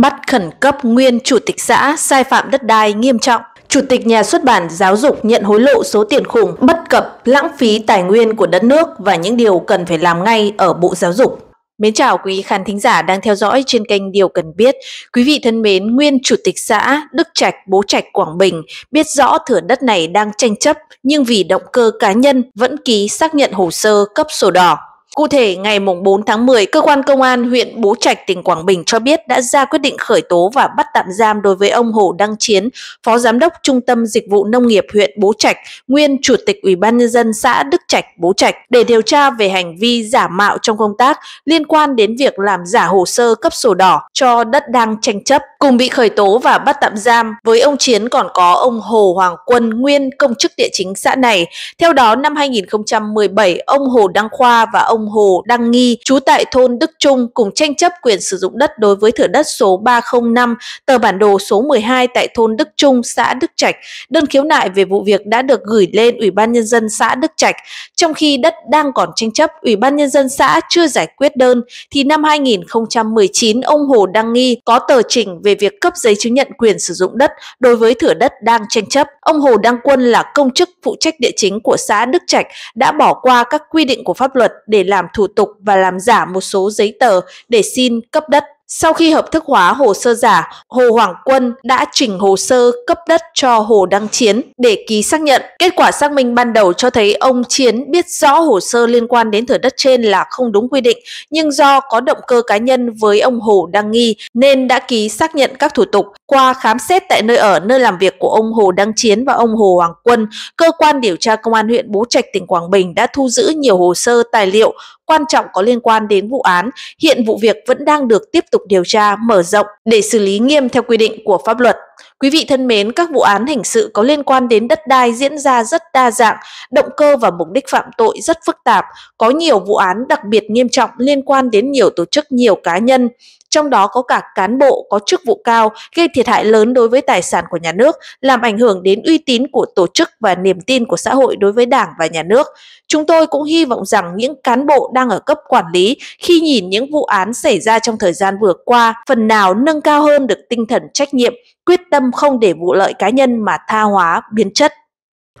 bắt khẩn cấp nguyên chủ tịch xã sai phạm đất đai nghiêm trọng. Chủ tịch nhà xuất bản giáo dục nhận hối lộ số tiền khủng, bất cập, lãng phí tài nguyên của đất nước và những điều cần phải làm ngay ở Bộ Giáo dục. Mến chào quý khán thính giả đang theo dõi trên kênh Điều Cần Biết. Quý vị thân mến, nguyên chủ tịch xã Đức Trạch, Bố Trạch, Quảng Bình biết rõ thửa đất này đang tranh chấp nhưng vì động cơ cá nhân vẫn ký xác nhận hồ sơ cấp sổ đỏ. Cụ thể, ngày 4 tháng 10, cơ quan công an huyện Bố Trạch, tỉnh Quảng Bình cho biết đã ra quyết định khởi tố và bắt tạm giam đối với ông Hồ Đăng Chiến, Phó Giám đốc Trung tâm Dịch vụ Nông nghiệp huyện Bố Trạch, nguyên Chủ tịch Ủy ban Nhân dân xã Đức Trạch, Bố Trạch để điều tra về hành vi giả mạo trong công tác liên quan đến việc làm giả hồ sơ cấp sổ đỏ cho đất đang tranh chấp. Cùng bị khởi tố và bắt tạm giam với ông Chiến còn có ông Hồ Hoàng Quân, nguyên công chức địa chính xã này. Theo đó, năm 2017, ông Hồ Đăng Khoa và ông Hồ Đăng Nghi, trú tại thôn Đức Trung cùng tranh chấp quyền sử dụng đất đối với thửa đất số 305, tờ bản đồ số 12 tại thôn Đức Trung, xã Đức Trạch. Đơn khiếu nại về vụ việc đã được gửi lên Ủy ban Nhân dân xã Đức Trạch. Trong khi đất đang còn tranh chấp, Ủy ban Nhân dân xã chưa giải quyết đơn, thì năm 2019, ông Hồ Đăng Nghi có tờ trình về về việc cấp giấy chứng nhận quyền sử dụng đất đối với thửa đất đang tranh chấp. Ông Hồ Đăng Quân là công chức phụ trách địa chính của xã Đức Trạch đã bỏ qua các quy định của pháp luật để làm thủ tục và làm giả một số giấy tờ để xin cấp đất. Sau khi hợp thức hóa hồ sơ giả, Hồ Hoàng Quân đã chỉnh hồ sơ cấp đất cho Hồ Đăng Chiến để ký xác nhận. Kết quả xác minh ban đầu cho thấy ông Chiến biết rõ hồ sơ liên quan đến thửa đất trên là không đúng quy định, nhưng do có động cơ cá nhân với ông Hồ Đăng Nghi nên đã ký xác nhận các thủ tục. Qua khám xét tại nơi ở, nơi làm việc của ông Hồ Đăng Chiến và ông Hồ Hoàng Quân, cơ quan điều tra công an huyện Bố Trạch tỉnh Quảng Bình đã thu giữ nhiều hồ sơ tài liệu quan trọng có liên quan đến vụ án. Hiện vụ việc vẫn đang được tiếp tục điều tra mở rộng để xử lý nghiêm theo quy định của pháp luật. Quý vị thân mến, các vụ án hình sự có liên quan đến đất đai diễn ra rất đa dạng, động cơ và mục đích phạm tội rất phức tạp, có nhiều vụ án đặc biệt nghiêm trọng liên quan đến nhiều tổ chức, nhiều cá nhân trong đó có cả cán bộ có chức vụ cao gây thiệt hại lớn đối với tài sản của nhà nước, làm ảnh hưởng đến uy tín của tổ chức và niềm tin của xã hội đối với Đảng và nhà nước. Chúng tôi cũng hy vọng rằng những cán bộ đang ở cấp quản lý khi nhìn những vụ án xảy ra trong thời gian vừa qua, phần nào nâng cao hơn được tinh thần trách nhiệm, quyết tâm không để vụ lợi cá nhân mà tha hóa, biến chất.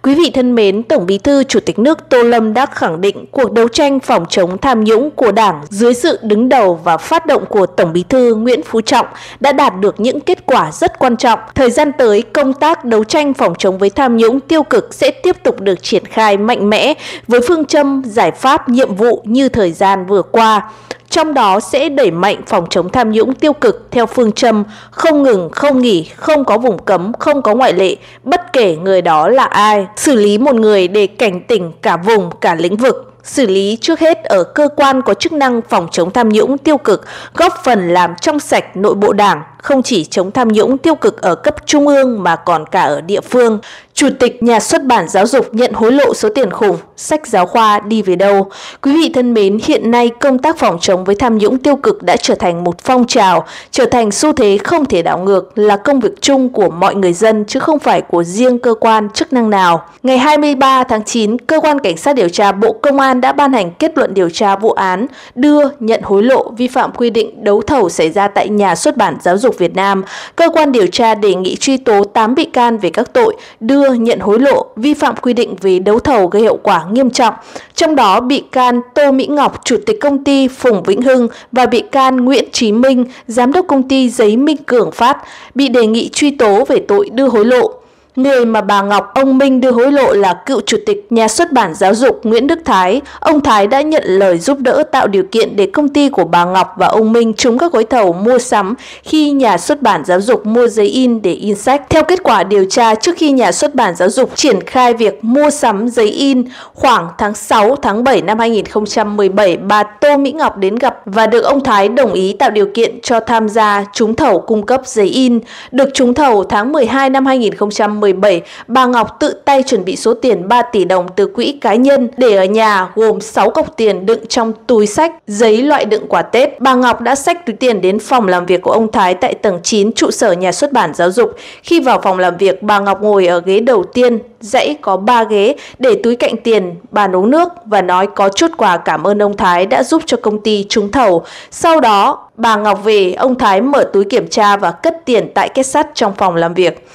Quý vị thân mến, Tổng Bí thư Chủ tịch nước Tô Lâm đã khẳng định cuộc đấu tranh phòng chống tham nhũng của Đảng dưới sự đứng đầu và phát động của Tổng Bí thư Nguyễn Phú Trọng đã đạt được những kết quả rất quan trọng. Thời gian tới, công tác đấu tranh phòng chống với tham nhũng tiêu cực sẽ tiếp tục được triển khai mạnh mẽ với phương châm giải pháp nhiệm vụ như thời gian vừa qua trong đó sẽ đẩy mạnh phòng chống tham nhũng tiêu cực theo phương châm không ngừng, không nghỉ, không có vùng cấm, không có ngoại lệ, bất kể người đó là ai. Xử lý một người để cảnh tỉnh cả vùng, cả lĩnh vực xử lý trước hết ở cơ quan có chức năng phòng chống tham nhũng tiêu cực, góp phần làm trong sạch nội bộ đảng, không chỉ chống tham nhũng tiêu cực ở cấp trung ương mà còn cả ở địa phương. Chủ tịch nhà xuất bản giáo dục nhận hối lộ số tiền khủng, sách giáo khoa đi về đâu? Quý vị thân mến, hiện nay công tác phòng chống với tham nhũng tiêu cực đã trở thành một phong trào, trở thành xu thế không thể đảo ngược là công việc chung của mọi người dân chứ không phải của riêng cơ quan chức năng nào. Ngày 23 tháng 9, cơ quan cảnh sát điều tra Bộ Công an đã ban hành kết luận điều tra vụ án đưa nhận hối lộ vi phạm quy định đấu thầu xảy ra tại nhà xuất bản giáo dục Việt Nam. Cơ quan điều tra đề nghị truy tố 8 bị can về các tội đưa nhận hối lộ, vi phạm quy định về đấu thầu gây hậu quả nghiêm trọng. Trong đó bị can Tô Mỹ Ngọc, chủ tịch công ty Phùng Vĩnh Hưng và bị can Nguyễn Chí Minh, giám đốc công ty Giấy Minh Cường Phát bị đề nghị truy tố về tội đưa hối lộ. Người mà bà Ngọc, ông Minh đưa hối lộ là cựu chủ tịch nhà xuất bản giáo dục Nguyễn Đức Thái. Ông Thái đã nhận lời giúp đỡ tạo điều kiện để công ty của bà Ngọc và ông Minh trúng các gói thầu mua sắm khi nhà xuất bản giáo dục mua giấy in để in sách. Theo kết quả điều tra, trước khi nhà xuất bản giáo dục triển khai việc mua sắm giấy in khoảng tháng 6, tháng 7 năm 2017, bà Tô Mỹ Ngọc đến gặp và được ông Thái đồng ý tạo điều kiện cho tham gia trúng thầu cung cấp giấy in. Được trúng thầu tháng 12 năm 2017 2017, bà Ngọc tự tay chuẩn bị số tiền 3 tỷ đồng từ quỹ cá nhân để ở nhà gồm 6 cọc tiền đựng trong túi sách, giấy loại đựng quà Tết. Bà Ngọc đã xách túi tiền đến phòng làm việc của ông Thái tại tầng 9 trụ sở nhà xuất bản giáo dục. Khi vào phòng làm việc, bà Ngọc ngồi ở ghế đầu tiên, dãy có 3 ghế, để túi cạnh tiền, bàn uống nước và nói có chút quà cảm ơn ông Thái đã giúp cho công ty trúng thầu. Sau đó, bà Ngọc về, ông Thái mở túi kiểm tra và cất tiền tại kết sắt trong phòng làm việc.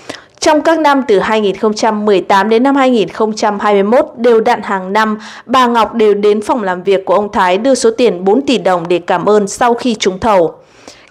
Trong các năm từ 2018 đến năm 2021 đều đặn hàng năm, bà Ngọc đều đến phòng làm việc của ông Thái đưa số tiền 4 tỷ đồng để cảm ơn sau khi trúng thầu.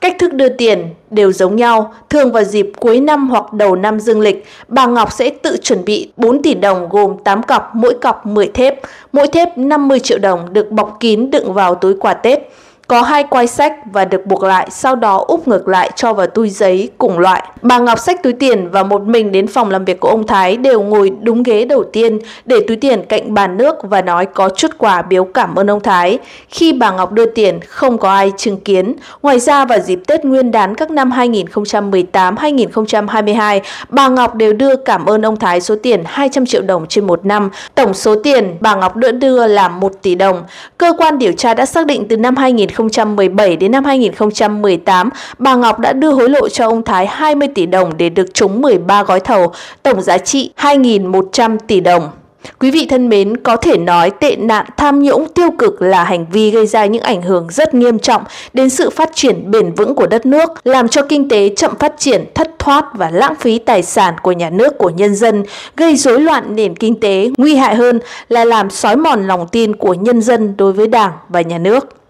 Cách thức đưa tiền đều giống nhau, thường vào dịp cuối năm hoặc đầu năm dương lịch, bà Ngọc sẽ tự chuẩn bị 4 tỷ đồng gồm 8 cọc, mỗi cọc 10 thép, mỗi thép 50 triệu đồng được bọc kín đựng vào túi quà Tết có hai quai sách và được buộc lại, sau đó úp ngược lại cho vào túi giấy cùng loại. Bà Ngọc xách túi tiền và một mình đến phòng làm việc của ông Thái đều ngồi đúng ghế đầu tiên để túi tiền cạnh bàn nước và nói có chút quà biếu cảm ơn ông Thái. Khi bà Ngọc đưa tiền, không có ai chứng kiến. Ngoài ra vào dịp Tết Nguyên đán các năm 2018-2022, bà Ngọc đều đưa cảm ơn ông Thái số tiền 200 triệu đồng trên một năm. Tổng số tiền bà Ngọc đưa đưa là 1 tỷ đồng. Cơ quan điều tra đã xác định từ năm 2000 2017 đến năm 2018, bà Ngọc đã đưa hối lộ cho ông Thái 20 tỷ đồng để được trúng 13 gói thầu, tổng giá trị 2.100 tỷ đồng. Quý vị thân mến, có thể nói tệ nạn tham nhũng tiêu cực là hành vi gây ra những ảnh hưởng rất nghiêm trọng đến sự phát triển bền vững của đất nước, làm cho kinh tế chậm phát triển, thất thoát và lãng phí tài sản của nhà nước của nhân dân, gây rối loạn nền kinh tế, nguy hại hơn là làm xói mòn lòng tin của nhân dân đối với Đảng và nhà nước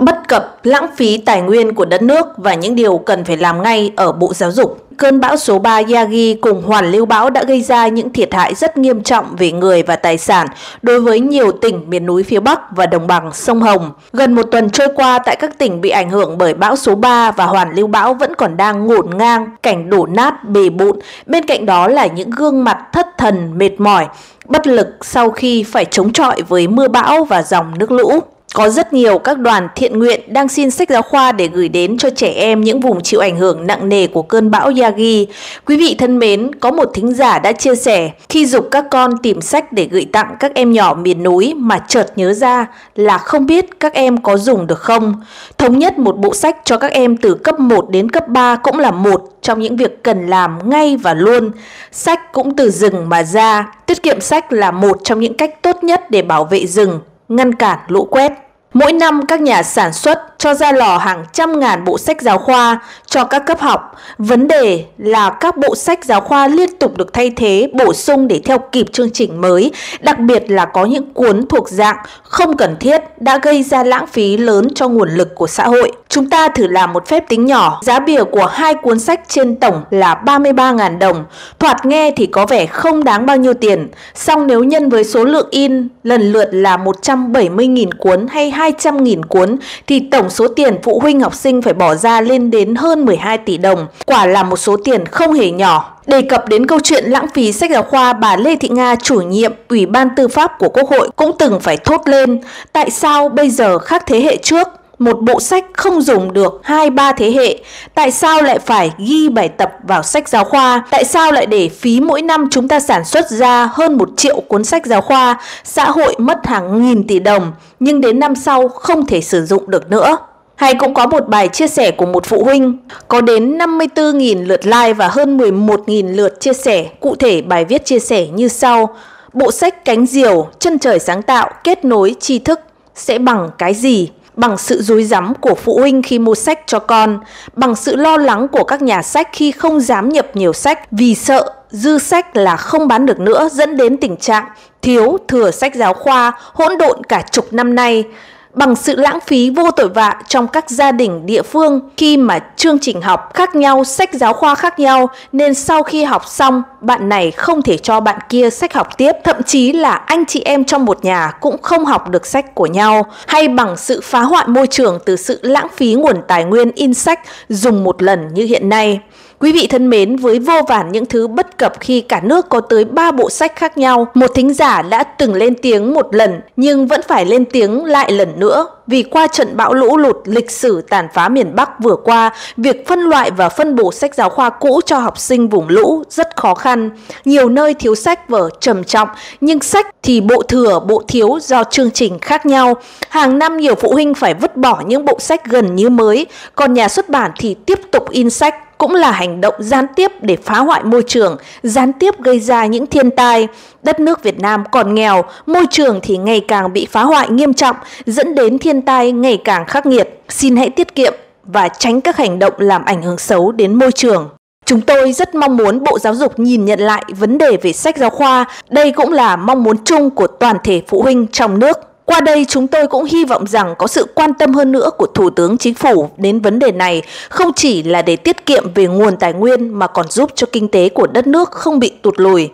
bất cập, lãng phí tài nguyên của đất nước và những điều cần phải làm ngay ở Bộ Giáo dục. Cơn bão số 3 Yagi cùng hoàn lưu bão đã gây ra những thiệt hại rất nghiêm trọng về người và tài sản đối với nhiều tỉnh miền núi phía Bắc và đồng bằng sông Hồng. Gần một tuần trôi qua tại các tỉnh bị ảnh hưởng bởi bão số 3 và hoàn lưu bão vẫn còn đang ngổn ngang, cảnh đổ nát, bề bụn. Bên cạnh đó là những gương mặt thất thần, mệt mỏi, bất lực sau khi phải chống chọi với mưa bão và dòng nước lũ. Có rất nhiều các đoàn thiện nguyện đang xin sách giáo khoa để gửi đến cho trẻ em những vùng chịu ảnh hưởng nặng nề của cơn bão Yagi. Quý vị thân mến, có một thính giả đã chia sẻ khi dục các con tìm sách để gửi tặng các em nhỏ miền núi mà chợt nhớ ra là không biết các em có dùng được không. Thống nhất một bộ sách cho các em từ cấp 1 đến cấp 3 cũng là một trong những việc cần làm ngay và luôn. Sách cũng từ rừng mà ra, tiết kiệm sách là một trong những cách tốt nhất để bảo vệ rừng ngăn cản lũ quét. Mỗi năm các nhà sản xuất cho ra lò hàng trăm ngàn bộ sách giáo khoa cho các cấp học. Vấn đề là các bộ sách giáo khoa liên tục được thay thế, bổ sung để theo kịp chương trình mới, đặc biệt là có những cuốn thuộc dạng không cần thiết đã gây ra lãng phí lớn cho nguồn lực của xã hội. Chúng ta thử làm một phép tính nhỏ, giá bìa của hai cuốn sách trên tổng là 33.000 đồng. Thoạt nghe thì có vẻ không đáng bao nhiêu tiền, song nếu nhân với số lượng in lần lượt là 170.000 cuốn hay 200.000 cuốn thì tổng số tiền phụ huynh học sinh phải bỏ ra lên đến hơn 12 tỷ đồng. Quả là một số tiền không hề nhỏ. Đề cập đến câu chuyện lãng phí sách giáo khoa, bà Lê Thị Nga, chủ nhiệm Ủy ban Tư pháp của Quốc hội cũng từng phải thốt lên tại sao bây giờ khác thế hệ trước một bộ sách không dùng được hai ba thế hệ tại sao lại phải ghi bài tập vào sách giáo khoa tại sao lại để phí mỗi năm chúng ta sản xuất ra hơn một triệu cuốn sách giáo khoa xã hội mất hàng nghìn tỷ đồng nhưng đến năm sau không thể sử dụng được nữa hay cũng có một bài chia sẻ của một phụ huynh có đến 54.000 lượt like và hơn 11.000 lượt chia sẻ. Cụ thể bài viết chia sẻ như sau. Bộ sách Cánh Diều, Chân Trời Sáng Tạo, Kết Nối Tri Thức sẽ bằng cái gì? Bằng sự dối rắm của phụ huynh khi mua sách cho con, bằng sự lo lắng của các nhà sách khi không dám nhập nhiều sách vì sợ dư sách là không bán được nữa dẫn đến tình trạng thiếu thừa sách giáo khoa hỗn độn cả chục năm nay bằng sự lãng phí vô tội vạ trong các gia đình địa phương khi mà chương trình học khác nhau, sách giáo khoa khác nhau. Nên sau khi học xong, bạn này không thể cho bạn kia sách học tiếp, thậm chí là anh chị em trong một nhà cũng không học được sách của nhau, hay bằng sự phá hoại môi trường từ sự lãng phí nguồn tài nguyên in sách dùng một lần như hiện nay. Quý vị thân mến, với vô vàn những thứ bất cập khi cả nước có tới 3 bộ sách khác nhau, một thính giả đã từng lên tiếng một lần nhưng vẫn phải lên tiếng lại lần nữa vì qua trận bão lũ lụt lịch sử tàn phá miền Bắc vừa qua, việc phân loại và phân bổ sách giáo khoa cũ cho học sinh vùng lũ rất khó khăn. Nhiều nơi thiếu sách vở trầm trọng, nhưng sách thì bộ thừa, bộ thiếu do chương trình khác nhau. Hàng năm nhiều phụ huynh phải vứt bỏ những bộ sách gần như mới, còn nhà xuất bản thì tiếp tục in sách cũng là hành động gián tiếp để phá hoại môi trường, gián tiếp gây ra những thiên tai. Đất nước Việt Nam còn nghèo, môi trường thì ngày càng bị phá hoại nghiêm trọng, dẫn đến thiên tai ngày càng khắc nghiệt. Xin hãy tiết kiệm và tránh các hành động làm ảnh hưởng xấu đến môi trường. Chúng tôi rất mong muốn Bộ Giáo dục nhìn nhận lại vấn đề về sách giáo khoa. Đây cũng là mong muốn chung của toàn thể phụ huynh trong nước. Qua đây chúng tôi cũng hy vọng rằng có sự quan tâm hơn nữa của Thủ tướng Chính phủ đến vấn đề này, không chỉ là để tiết kiệm về nguồn tài nguyên mà còn giúp cho kinh tế của đất nước không bị tụt lùi.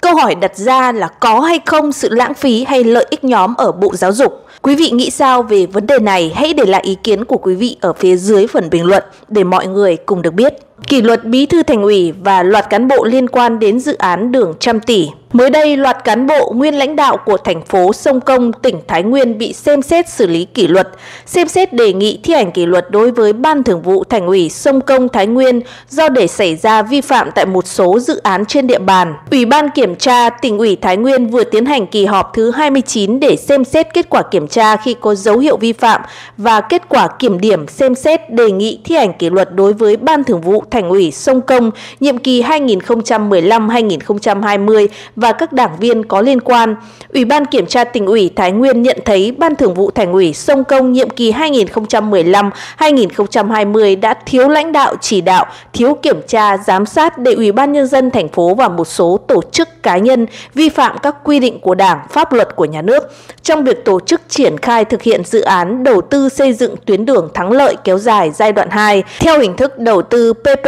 Câu hỏi đặt ra là có hay không sự lãng phí hay lợi ích nhóm ở Bộ Giáo dục? Quý vị nghĩ sao về vấn đề này? Hãy để lại ý kiến của quý vị ở phía dưới phần bình luận để mọi người cùng được biết. Kỷ luật bí thư thành ủy và loạt cán bộ liên quan đến dự án đường trăm tỷ. Mới đây, loạt cán bộ nguyên lãnh đạo của thành phố Sông Công, tỉnh Thái Nguyên bị xem xét xử lý kỷ luật, xem xét đề nghị thi hành kỷ luật đối với Ban Thường vụ Thành ủy Sông Công Thái Nguyên do để xảy ra vi phạm tại một số dự án trên địa bàn. Ủy ban kiểm tra tỉnh ủy Thái Nguyên vừa tiến hành kỳ họp thứ 29 để xem xét kết quả kiểm tra khi có dấu hiệu vi phạm và kết quả kiểm điểm xem xét đề nghị thi hành kỷ luật đối với Ban Thường vụ Thành ủy Sông Công nhiệm kỳ 2015-2020 và các đảng viên có liên quan. Ủy ban Kiểm tra tỉnh ủy Thái Nguyên nhận thấy Ban Thường vụ Thành ủy Sông Công nhiệm kỳ 2015-2020 đã thiếu lãnh đạo chỉ đạo, thiếu kiểm tra, giám sát để Ủy ban Nhân dân thành phố và một số tổ chức cá nhân vi phạm các quy định của Đảng, pháp luật của nhà nước trong việc tổ chức triển khai thực hiện dự án đầu tư xây dựng tuyến đường thắng lợi kéo dài giai đoạn 2 theo hình thức đầu tư PPP,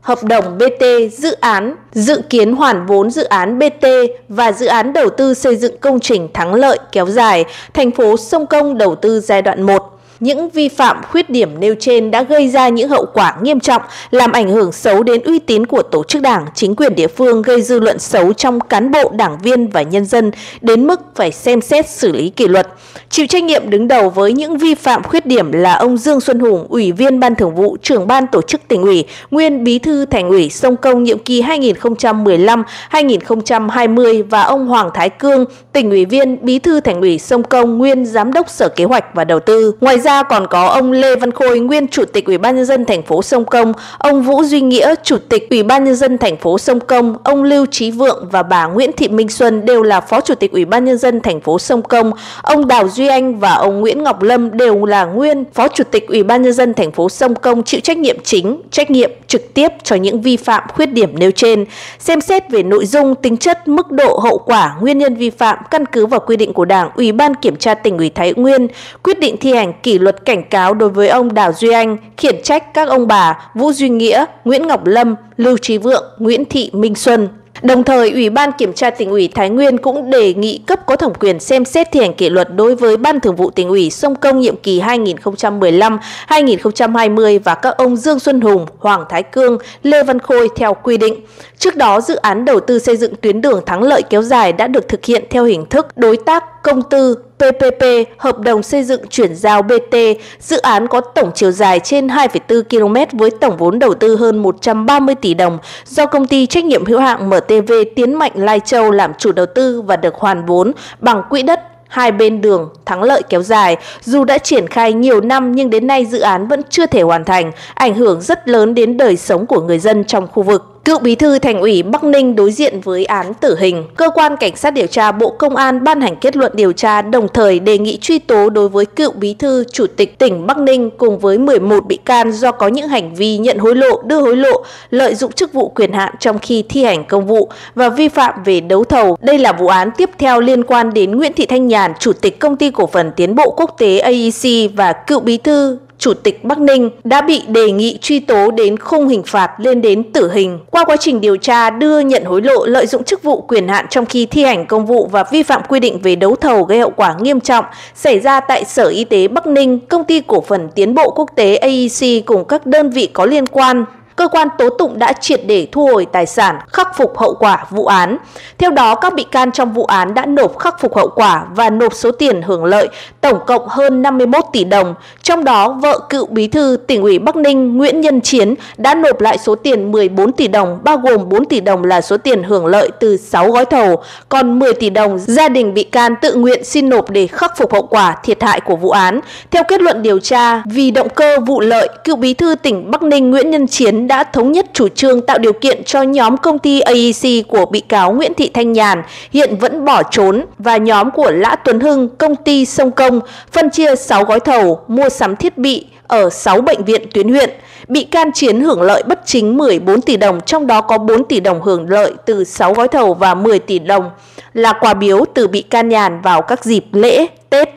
hợp đồng BT, dự án dự kiến hoàn vốn dự án BT và dự án đầu tư xây dựng công trình thắng lợi kéo dài, thành phố Sông Công đầu tư giai đoạn 1. Những vi phạm khuyết điểm nêu trên đã gây ra những hậu quả nghiêm trọng, làm ảnh hưởng xấu đến uy tín của tổ chức đảng, chính quyền địa phương, gây dư luận xấu trong cán bộ, đảng viên và nhân dân, đến mức phải xem xét xử lý kỷ luật. Chịu trách nhiệm đứng đầu với những vi phạm khuyết điểm là ông Dương Xuân Hùng, Ủy viên Ban Thường vụ, trưởng ban tổ chức tỉnh ủy, nguyên Bí thư Thành ủy Sông Công nhiệm kỳ 2015-2020 và ông Hoàng Thái Cương, tỉnh ủy viên, Bí thư Thành ủy Sông Công, nguyên Giám đốc Sở Kế hoạch và Đầu tư. Ngoài ra còn có ông Lê Văn Khôi, nguyên Chủ tịch Ủy ban nhân dân thành phố Sông Công, ông Vũ Duy Nghĩa, Chủ tịch Ủy ban nhân dân thành phố Sông Công, ông Lưu Chí Vượng và bà Nguyễn Thị Minh Xuân đều là Phó Chủ tịch Ủy ban nhân dân thành phố Sông Công. Ông Đào Duy Anh và ông Nguyễn Ngọc Lâm đều là nguyên Phó Chủ tịch Ủy ban nhân dân thành phố Sông Công chịu trách nhiệm chính, trách nhiệm trực tiếp cho những vi phạm khuyết điểm nêu trên. Xem xét về nội dung, tính chất, mức độ hậu quả, nguyên nhân vi phạm căn cứ vào quy định của Đảng, Ủy ban kiểm tra tỉnh ủy Thái Nguyên quyết định thi hành kỷ luật cảnh cáo đối với ông Đào Duy Anh, khiển trách các ông bà Vũ Duy Nghĩa, Nguyễn Ngọc Lâm, Lưu Trí Vượng, Nguyễn Thị Minh Xuân. Đồng thời, Ủy ban Kiểm tra tỉnh ủy Thái Nguyên cũng đề nghị cấp có thẩm quyền xem xét thi hành kỷ luật đối với Ban Thường vụ tỉnh ủy Sông Công nhiệm kỳ 2015-2020 và các ông Dương Xuân Hùng, Hoàng Thái Cương, Lê Văn Khôi theo quy định. Trước đó, dự án đầu tư xây dựng tuyến đường thắng lợi kéo dài đã được thực hiện theo hình thức đối tác công tư PPP, hợp đồng xây dựng chuyển giao BT, dự án có tổng chiều dài trên 2,4 km với tổng vốn đầu tư hơn 130 tỷ đồng do công ty trách nhiệm hữu hạn MTV Tiến Mạnh Lai Châu làm chủ đầu tư và được hoàn vốn bằng quỹ đất hai bên đường thắng lợi kéo dài. Dù đã triển khai nhiều năm nhưng đến nay dự án vẫn chưa thể hoàn thành, ảnh hưởng rất lớn đến đời sống của người dân trong khu vực. Cựu bí thư thành ủy Bắc Ninh đối diện với án tử hình. Cơ quan cảnh sát điều tra Bộ Công an ban hành kết luận điều tra đồng thời đề nghị truy tố đối với cựu bí thư chủ tịch tỉnh Bắc Ninh cùng với 11 bị can do có những hành vi nhận hối lộ, đưa hối lộ, lợi dụng chức vụ quyền hạn trong khi thi hành công vụ và vi phạm về đấu thầu. Đây là vụ án tiếp theo liên quan đến Nguyễn Thị Thanh Nhàn, chủ tịch công ty cổ phần tiến bộ quốc tế AEC và cựu bí thư Chủ tịch Bắc Ninh đã bị đề nghị truy tố đến khung hình phạt lên đến tử hình. Qua quá trình điều tra đưa nhận hối lộ lợi dụng chức vụ quyền hạn trong khi thi hành công vụ và vi phạm quy định về đấu thầu gây hậu quả nghiêm trọng xảy ra tại Sở Y tế Bắc Ninh, công ty cổ phần tiến bộ quốc tế AEC cùng các đơn vị có liên quan cơ quan tố tụng đã triệt để thu hồi tài sản, khắc phục hậu quả vụ án. Theo đó, các bị can trong vụ án đã nộp khắc phục hậu quả và nộp số tiền hưởng lợi tổng cộng hơn 51 tỷ đồng. Trong đó, vợ cựu bí thư tỉnh ủy Bắc Ninh Nguyễn Nhân Chiến đã nộp lại số tiền 14 tỷ đồng, bao gồm 4 tỷ đồng là số tiền hưởng lợi từ 6 gói thầu, còn 10 tỷ đồng gia đình bị can tự nguyện xin nộp để khắc phục hậu quả thiệt hại của vụ án. Theo kết luận điều tra, vì động cơ vụ lợi, cựu bí thư tỉnh Bắc Ninh Nguyễn Nhân Chiến đã thống nhất chủ trương tạo điều kiện cho nhóm công ty AEC của bị cáo Nguyễn Thị Thanh Nhàn hiện vẫn bỏ trốn và nhóm của Lã Tuấn Hưng, công ty Sông Công phân chia 6 gói thầu mua sắm thiết bị ở 6 bệnh viện tuyến huyện. Bị can Chiến hưởng lợi bất chính 14 tỷ đồng, trong đó có 4 tỷ đồng hưởng lợi từ 6 gói thầu và 10 tỷ đồng là quà biếu từ bị can Nhàn vào các dịp lễ, Tết.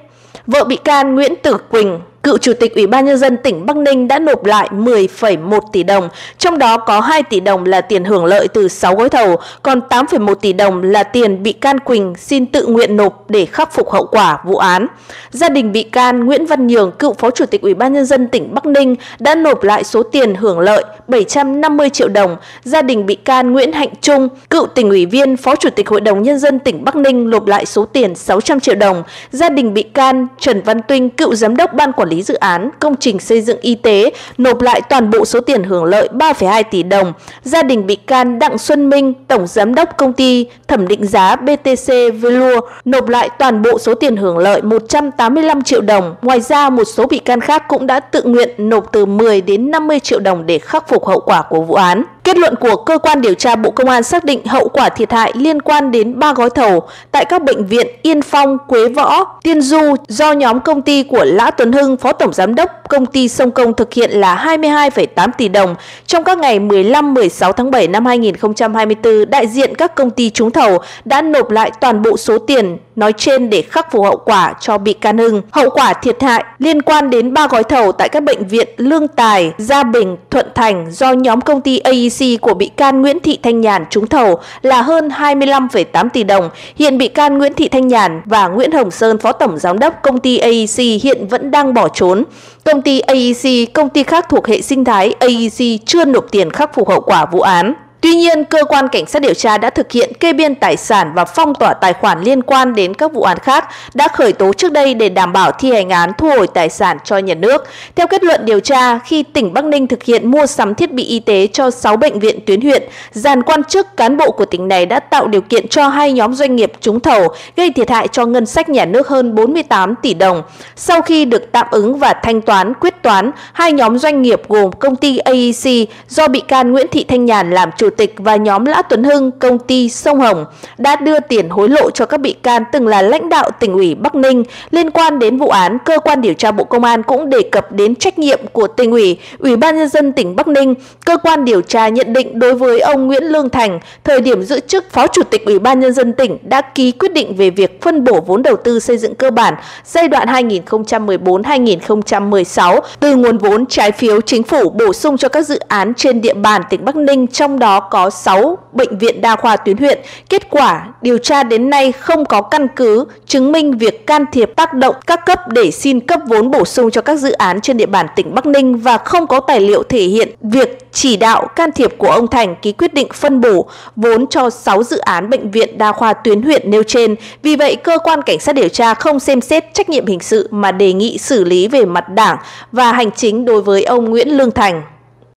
Vợ bị can Nguyễn Tử Quỳnh cựu chủ tịch Ủy ban nhân dân tỉnh Bắc Ninh đã nộp lại 10,1 tỷ đồng, trong đó có 2 tỷ đồng là tiền hưởng lợi từ 6 gói thầu, còn 8,1 tỷ đồng là tiền bị can Quỳnh xin tự nguyện nộp để khắc phục hậu quả vụ án. Gia đình bị can Nguyễn Văn Nhường, cựu phó chủ tịch Ủy ban nhân dân tỉnh Bắc Ninh đã nộp lại số tiền hưởng lợi 750 triệu đồng. Gia đình bị can Nguyễn Hạnh Trung, cựu tỉnh ủy viên, phó chủ tịch Hội đồng nhân dân tỉnh Bắc Ninh nộp lại số tiền 600 triệu đồng. Gia đình bị can Trần Văn Tuynh, cựu giám đốc ban quản lý dự án công trình xây dựng y tế nộp lại toàn bộ số tiền hưởng lợi 3,2 tỷ đồng. Gia đình bị can Đặng Xuân Minh, tổng giám đốc công ty thẩm định giá BTC Velour nộp lại toàn bộ số tiền hưởng lợi 185 triệu đồng. Ngoài ra, một số bị can khác cũng đã tự nguyện nộp từ 10 đến 50 triệu đồng để khắc phục hậu quả của vụ án. Kết luận của cơ quan điều tra Bộ Công an xác định hậu quả thiệt hại liên quan đến 3 gói thầu tại các bệnh viện Yên Phong, Quế Võ, Tiên Du do nhóm công ty của Lã Tuấn Hưng, Phó Tổng Giám đốc công ty Sông Công thực hiện là 22,8 tỷ đồng. Trong các ngày 15-16 tháng 7 năm 2024, đại diện các công ty trúng thầu đã nộp lại toàn bộ số tiền nói trên để khắc phục hậu quả cho bị can Hưng. Hậu quả thiệt hại liên quan đến 3 gói thầu tại các bệnh viện Lương Tài, Gia Bình, Thuận Thành do nhóm công ty AEC của bị can Nguyễn Thị Thanh Nhàn trúng thầu là hơn 25,8 tỷ đồng. Hiện bị can Nguyễn Thị Thanh Nhàn và Nguyễn Hồng Sơn, Phó Tổng Giám đốc công ty AEC hiện vẫn đang bỏ trốn. Công Công ty AEC, công ty khác thuộc hệ sinh thái AEC chưa nộp tiền khắc phục hậu quả vụ án. Tuy nhiên, cơ quan cảnh sát điều tra đã thực hiện kê biên tài sản và phong tỏa tài khoản liên quan đến các vụ án khác đã khởi tố trước đây để đảm bảo thi hành án thu hồi tài sản cho nhà nước. Theo kết luận điều tra, khi tỉnh Bắc Ninh thực hiện mua sắm thiết bị y tế cho 6 bệnh viện tuyến huyện, dàn quan chức cán bộ của tỉnh này đã tạo điều kiện cho hai nhóm doanh nghiệp trúng thầu gây thiệt hại cho ngân sách nhà nước hơn 48 tỷ đồng. Sau khi được tạm ứng và thanh toán quyết toán, hai nhóm doanh nghiệp gồm công ty AEC do bị can Nguyễn Thị Thanh Nhàn làm chủ tịch và nhóm Lã Tuấn Hưng, công ty Sông Hồng đã đưa tiền hối lộ cho các bị can từng là lãnh đạo tỉnh ủy Bắc Ninh. Liên quan đến vụ án, cơ quan điều tra Bộ Công an cũng đề cập đến trách nhiệm của tỉnh ủy, Ủy ban nhân dân tỉnh Bắc Ninh. Cơ quan điều tra nhận định đối với ông Nguyễn Lương Thành, thời điểm giữ chức Phó Chủ tịch Ủy ban nhân dân tỉnh đã ký quyết định về việc phân bổ vốn đầu tư xây dựng cơ bản giai đoạn 2014-2016 từ nguồn vốn trái phiếu chính phủ bổ sung cho các dự án trên địa bàn tỉnh Bắc Ninh, trong đó có 6 bệnh viện đa khoa tuyến huyện. Kết quả điều tra đến nay không có căn cứ chứng minh việc can thiệp tác động các cấp để xin cấp vốn bổ sung cho các dự án trên địa bàn tỉnh Bắc Ninh và không có tài liệu thể hiện việc chỉ đạo can thiệp của ông Thành ký quyết định phân bổ vốn cho 6 dự án bệnh viện đa khoa tuyến huyện nêu trên. Vì vậy, cơ quan cảnh sát điều tra không xem xét trách nhiệm hình sự mà đề nghị xử lý về mặt đảng và hành chính đối với ông Nguyễn Lương Thành.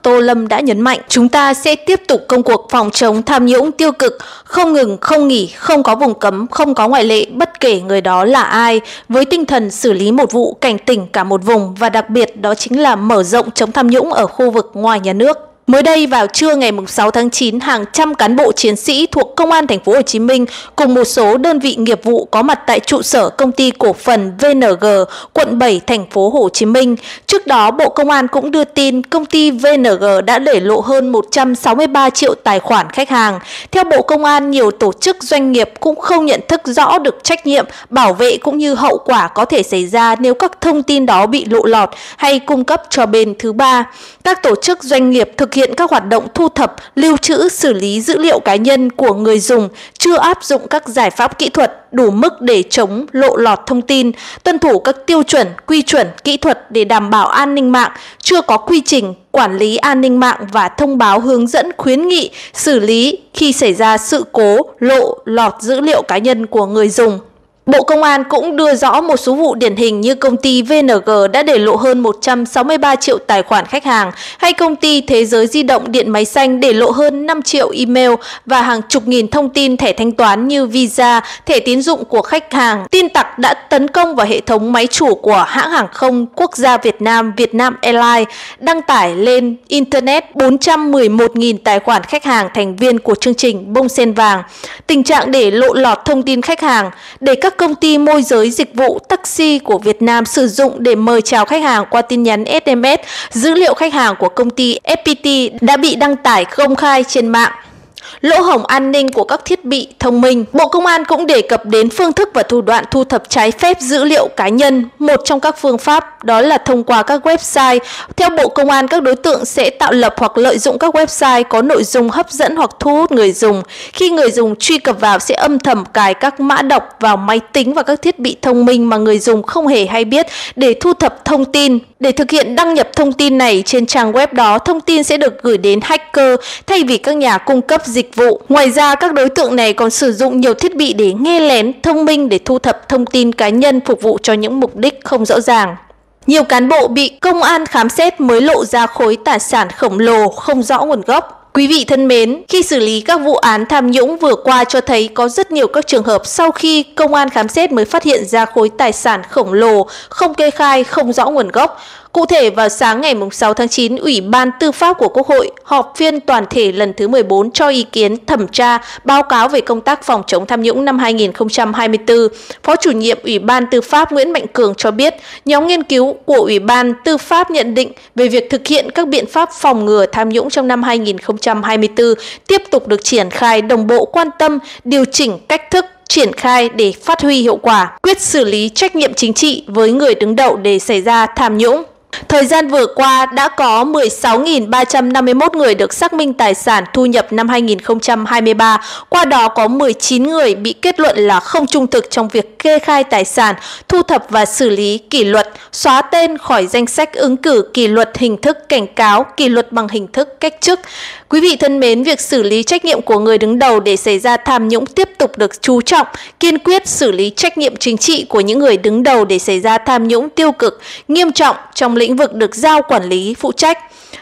Tô Lâm đã nhấn mạnh chúng ta sẽ tiếp tục công cuộc phòng chống tham nhũng tiêu cực, không ngừng, không nghỉ, không có vùng cấm, không có ngoại lệ bất kể người đó là ai, với tinh thần xử lý một vụ cảnh tỉnh cả một vùng và đặc biệt đó chính là mở rộng chống tham nhũng ở khu vực ngoài nhà nước. Mới đây vào trưa ngày 6 tháng 9, hàng trăm cán bộ chiến sĩ thuộc Công an thành phố Hồ Chí Minh cùng một số đơn vị nghiệp vụ có mặt tại trụ sở công ty cổ phần VNG, quận 7, thành phố Hồ Chí Minh. Trước đó, Bộ Công an cũng đưa tin công ty VNG đã để lộ hơn 163 triệu tài khoản khách hàng. Theo Bộ Công an, nhiều tổ chức doanh nghiệp cũng không nhận thức rõ được trách nhiệm, bảo vệ cũng như hậu quả có thể xảy ra nếu các thông tin đó bị lộ lọt hay cung cấp cho bên thứ ba. Các tổ chức doanh nghiệp thực hiện hiện các hoạt động thu thập, lưu trữ, xử lý dữ liệu cá nhân của người dùng, chưa áp dụng các giải pháp kỹ thuật đủ mức để chống lộ lọt thông tin, tuân thủ các tiêu chuẩn, quy chuẩn, kỹ thuật để đảm bảo an ninh mạng, chưa có quy trình quản lý an ninh mạng và thông báo hướng dẫn khuyến nghị xử lý khi xảy ra sự cố lộ lọt dữ liệu cá nhân của người dùng. Bộ Công an cũng đưa rõ một số vụ điển hình như công ty VNG đã để lộ hơn 163 triệu tài khoản khách hàng hay công ty Thế giới di động điện máy xanh để lộ hơn 5 triệu email và hàng chục nghìn thông tin thẻ thanh toán như Visa, thẻ tín dụng của khách hàng. Tin tặc đã tấn công vào hệ thống máy chủ của hãng hàng không quốc gia Việt Nam Vietnam Airlines đăng tải lên Internet 411.000 tài khoản khách hàng thành viên của chương trình bông sen vàng. Tình trạng để lộ lọt thông tin khách hàng để các các công ty môi giới dịch vụ taxi của Việt Nam sử dụng để mời chào khách hàng qua tin nhắn SMS, dữ liệu khách hàng của công ty FPT đã bị đăng tải công khai trên mạng lỗ hổng an ninh của các thiết bị thông minh. Bộ Công an cũng đề cập đến phương thức và thủ đoạn thu thập trái phép dữ liệu cá nhân. Một trong các phương pháp đó là thông qua các website. Theo Bộ Công an, các đối tượng sẽ tạo lập hoặc lợi dụng các website có nội dung hấp dẫn hoặc thu hút người dùng. Khi người dùng truy cập vào sẽ âm thầm cài các mã độc vào máy tính và các thiết bị thông minh mà người dùng không hề hay biết để thu thập thông tin. Để thực hiện đăng nhập thông tin này trên trang web đó, thông tin sẽ được gửi đến hacker thay vì các nhà cung cấp dịch vụ. Ngoài ra, các đối tượng này còn sử dụng nhiều thiết bị để nghe lén, thông minh để thu thập thông tin cá nhân phục vụ cho những mục đích không rõ ràng. Nhiều cán bộ bị công an khám xét mới lộ ra khối tài sản khổng lồ không rõ nguồn gốc. Quý vị thân mến, khi xử lý các vụ án tham nhũng vừa qua cho thấy có rất nhiều các trường hợp sau khi công an khám xét mới phát hiện ra khối tài sản khổng lồ, không kê khai, không rõ nguồn gốc. Cụ thể vào sáng ngày 6 tháng 9, Ủy ban Tư pháp của Quốc hội họp phiên toàn thể lần thứ 14 cho ý kiến thẩm tra báo cáo về công tác phòng chống tham nhũng năm 2024. Phó chủ nhiệm Ủy ban Tư pháp Nguyễn Mạnh Cường cho biết, nhóm nghiên cứu của Ủy ban Tư pháp nhận định về việc thực hiện các biện pháp phòng ngừa tham nhũng trong năm 2024 tiếp tục được triển khai đồng bộ quan tâm, điều chỉnh cách thức triển khai để phát huy hiệu quả, quyết xử lý trách nhiệm chính trị với người đứng đầu để xảy ra tham nhũng. Thời gian vừa qua đã có 16.351 người được xác minh tài sản thu nhập năm 2023, qua đó có 19 người bị kết luận là không trung thực trong việc kê khai tài sản, thu thập và xử lý kỷ luật, xóa tên khỏi danh sách ứng cử kỷ luật hình thức cảnh cáo, kỷ luật bằng hình thức cách chức. Quý vị thân mến, việc xử lý trách nhiệm của người đứng đầu để xảy ra tham nhũng tiếp tục được chú trọng, kiên quyết xử lý trách nhiệm chính trị của những người đứng đầu để xảy ra tham nhũng tiêu cực, nghiêm trọng trong lĩnh vực được giao quản lý phụ trách.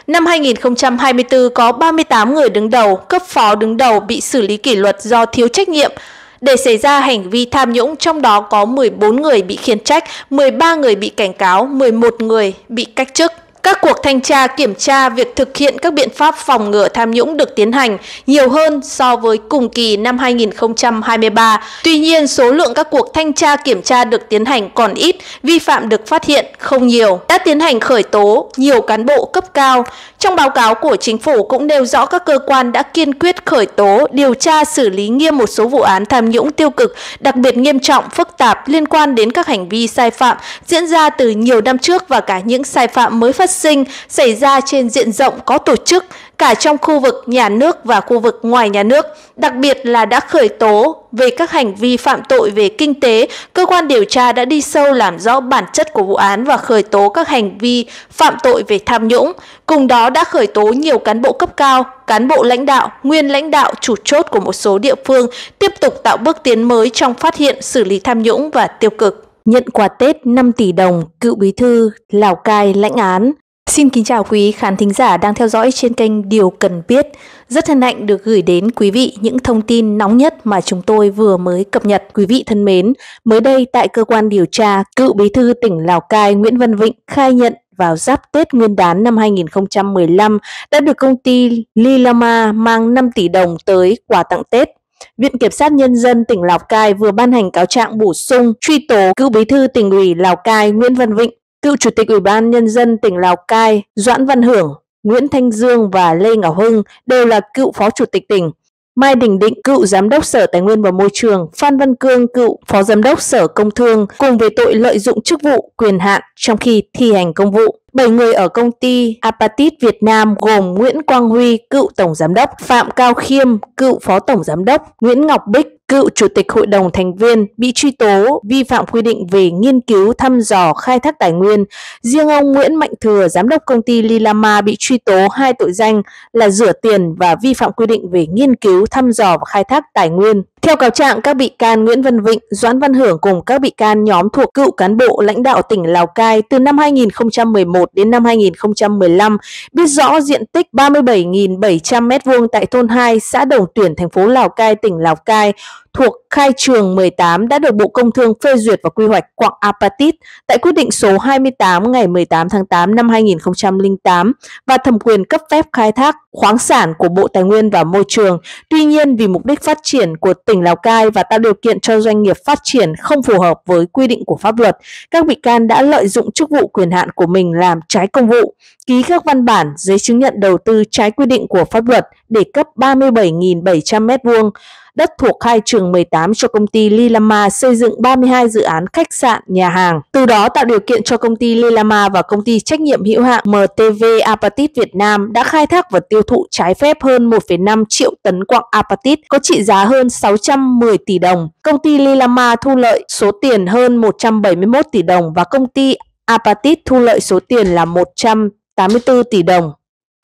Năm 2024 có 38 người đứng đầu, cấp phó đứng đầu bị xử lý kỷ luật do thiếu trách nhiệm để xảy ra hành vi tham nhũng, trong đó có 14 người bị khiển trách, 13 người bị cảnh cáo, 11 người bị cách chức. Các cuộc thanh tra kiểm tra việc thực hiện các biện pháp phòng ngừa tham nhũng được tiến hành nhiều hơn so với cùng kỳ năm 2023. Tuy nhiên, số lượng các cuộc thanh tra kiểm tra được tiến hành còn ít, vi phạm được phát hiện không nhiều. Đã tiến hành khởi tố nhiều cán bộ cấp cao. Trong báo cáo của chính phủ cũng nêu rõ các cơ quan đã kiên quyết khởi tố, điều tra xử lý nghiêm một số vụ án tham nhũng tiêu cực, đặc biệt nghiêm trọng, phức tạp liên quan đến các hành vi sai phạm diễn ra từ nhiều năm trước và cả những sai phạm mới phát sinh xảy ra trên diện rộng có tổ chức cả trong khu vực nhà nước và khu vực ngoài nhà nước, đặc biệt là đã khởi tố về các hành vi phạm tội về kinh tế, cơ quan điều tra đã đi sâu làm rõ bản chất của vụ án và khởi tố các hành vi phạm tội về tham nhũng. Cùng đó đã khởi tố nhiều cán bộ cấp cao, cán bộ lãnh đạo, nguyên lãnh đạo chủ chốt của một số địa phương tiếp tục tạo bước tiến mới trong phát hiện xử lý tham nhũng và tiêu cực. Nhận quà Tết 5 tỷ đồng, cựu bí thư Lào Cai lãnh án. Xin kính chào quý khán thính giả đang theo dõi trên kênh Điều Cần Biết. Rất hân hạnh được gửi đến quý vị những thông tin nóng nhất mà chúng tôi vừa mới cập nhật. Quý vị thân mến, mới đây tại cơ quan điều tra, cựu bí thư tỉnh Lào Cai Nguyễn Văn Vịnh khai nhận vào giáp Tết Nguyên đán năm 2015 đã được công ty Lilama mang 5 tỷ đồng tới quà tặng Tết. Viện Kiểm sát Nhân dân tỉnh Lào Cai vừa ban hành cáo trạng bổ sung truy tố cựu bí thư tỉnh ủy Lào Cai Nguyễn Văn Vịnh Cựu Chủ tịch Ủy ban Nhân dân tỉnh Lào Cai Doãn Văn Hưởng, Nguyễn Thanh Dương và Lê Ngọc Hưng đều là cựu Phó Chủ tịch tỉnh. Mai Đình Định, cựu giám đốc Sở Tài nguyên và Môi trường, Phan Văn Cương, cựu phó giám đốc Sở Công Thương cùng về tội lợi dụng chức vụ, quyền hạn trong khi thi hành công vụ. 7 người ở công ty Apatit Việt Nam gồm Nguyễn Quang Huy, cựu tổng giám đốc, Phạm Cao Khiêm, cựu phó tổng giám đốc, Nguyễn Ngọc Bích, cựu chủ tịch hội đồng thành viên bị truy tố vi phạm quy định về nghiên cứu thăm dò khai thác tài nguyên. Riêng ông Nguyễn Mạnh Thừa, giám đốc công ty Lilama bị truy tố hai tội danh là rửa tiền và vi phạm quy định về nghiên cứu thăm dò và khai thác tài nguyên. Theo cáo trạng, các bị can Nguyễn Văn Vịnh, Doãn Văn Hưởng cùng các bị can nhóm thuộc cựu cán bộ lãnh đạo tỉnh Lào Cai từ năm 2011 đến năm 2015 biết rõ diện tích 37.700 m2 tại thôn 2, xã Đồng Tuyển, thành phố Lào Cai, tỉnh Lào Cai thuộc khai trường 18 đã được Bộ Công Thương phê duyệt và quy hoạch quặng apatit tại quyết định số 28 ngày 18 tháng 8 năm 2008 và thẩm quyền cấp phép khai thác khoáng sản của Bộ Tài nguyên và Môi trường. Tuy nhiên, vì mục đích phát triển của tỉnh Lào Cai và tạo điều kiện cho doanh nghiệp phát triển không phù hợp với quy định của pháp luật, các bị can đã lợi dụng chức vụ quyền hạn của mình làm trái công vụ, ký các văn bản giấy chứng nhận đầu tư trái quy định của pháp luật để cấp 37.700 m2 đất thuộc khai trường 18 cho công ty Lilama xây dựng 32 dự án khách sạn, nhà hàng. Từ đó tạo điều kiện cho công ty Lilama và công ty trách nhiệm hữu hạn MTV Apatit Việt Nam đã khai thác và tiêu thụ trái phép hơn 1,5 triệu tấn quặng apatit có trị giá hơn 610 tỷ đồng. Công ty Lilama thu lợi số tiền hơn 171 tỷ đồng và công ty Apatit thu lợi số tiền là 184 tỷ đồng.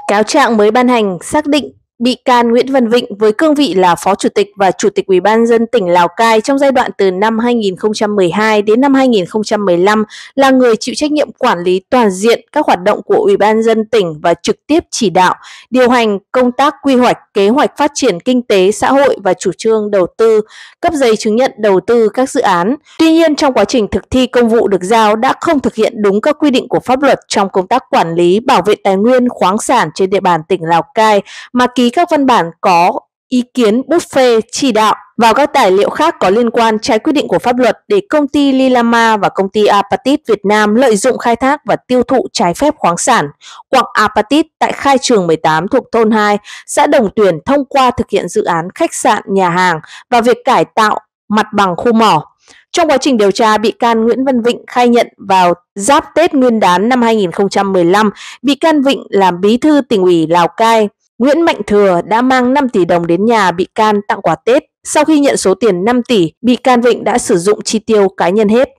Cáo trạng mới ban hành xác định Bị can Nguyễn Văn Vịnh với cương vị là Phó Chủ tịch và Chủ tịch Ủy ban dân tỉnh Lào Cai trong giai đoạn từ năm 2012 đến năm 2015 là người chịu trách nhiệm quản lý toàn diện các hoạt động của Ủy ban dân tỉnh và trực tiếp chỉ đạo, điều hành công tác quy hoạch, kế hoạch phát triển kinh tế xã hội và chủ trương đầu tư, cấp giấy chứng nhận đầu tư các dự án. Tuy nhiên trong quá trình thực thi công vụ được giao đã không thực hiện đúng các quy định của pháp luật trong công tác quản lý bảo vệ tài nguyên khoáng sản trên địa bàn tỉnh Lào Cai mà ký các văn bản có ý kiến bút phê chỉ đạo vào các tài liệu khác có liên quan trái quy định của pháp luật để công ty Lilama và công ty Apatit Việt Nam lợi dụng khai thác và tiêu thụ trái phép khoáng sản quặng Apatit tại khai trường 18 thuộc thôn 2, xã Đồng Tuyển thông qua thực hiện dự án khách sạn, nhà hàng và việc cải tạo mặt bằng khu mỏ. Trong quá trình điều tra, bị can Nguyễn Văn Vịnh khai nhận vào giáp Tết Nguyên đán năm 2015, bị can Vịnh làm bí thư tỉnh ủy Lào Cai Nguyễn Mạnh Thừa đã mang 5 tỷ đồng đến nhà bị can tặng quà Tết. Sau khi nhận số tiền 5 tỷ, bị can Vịnh đã sử dụng chi tiêu cá nhân hết.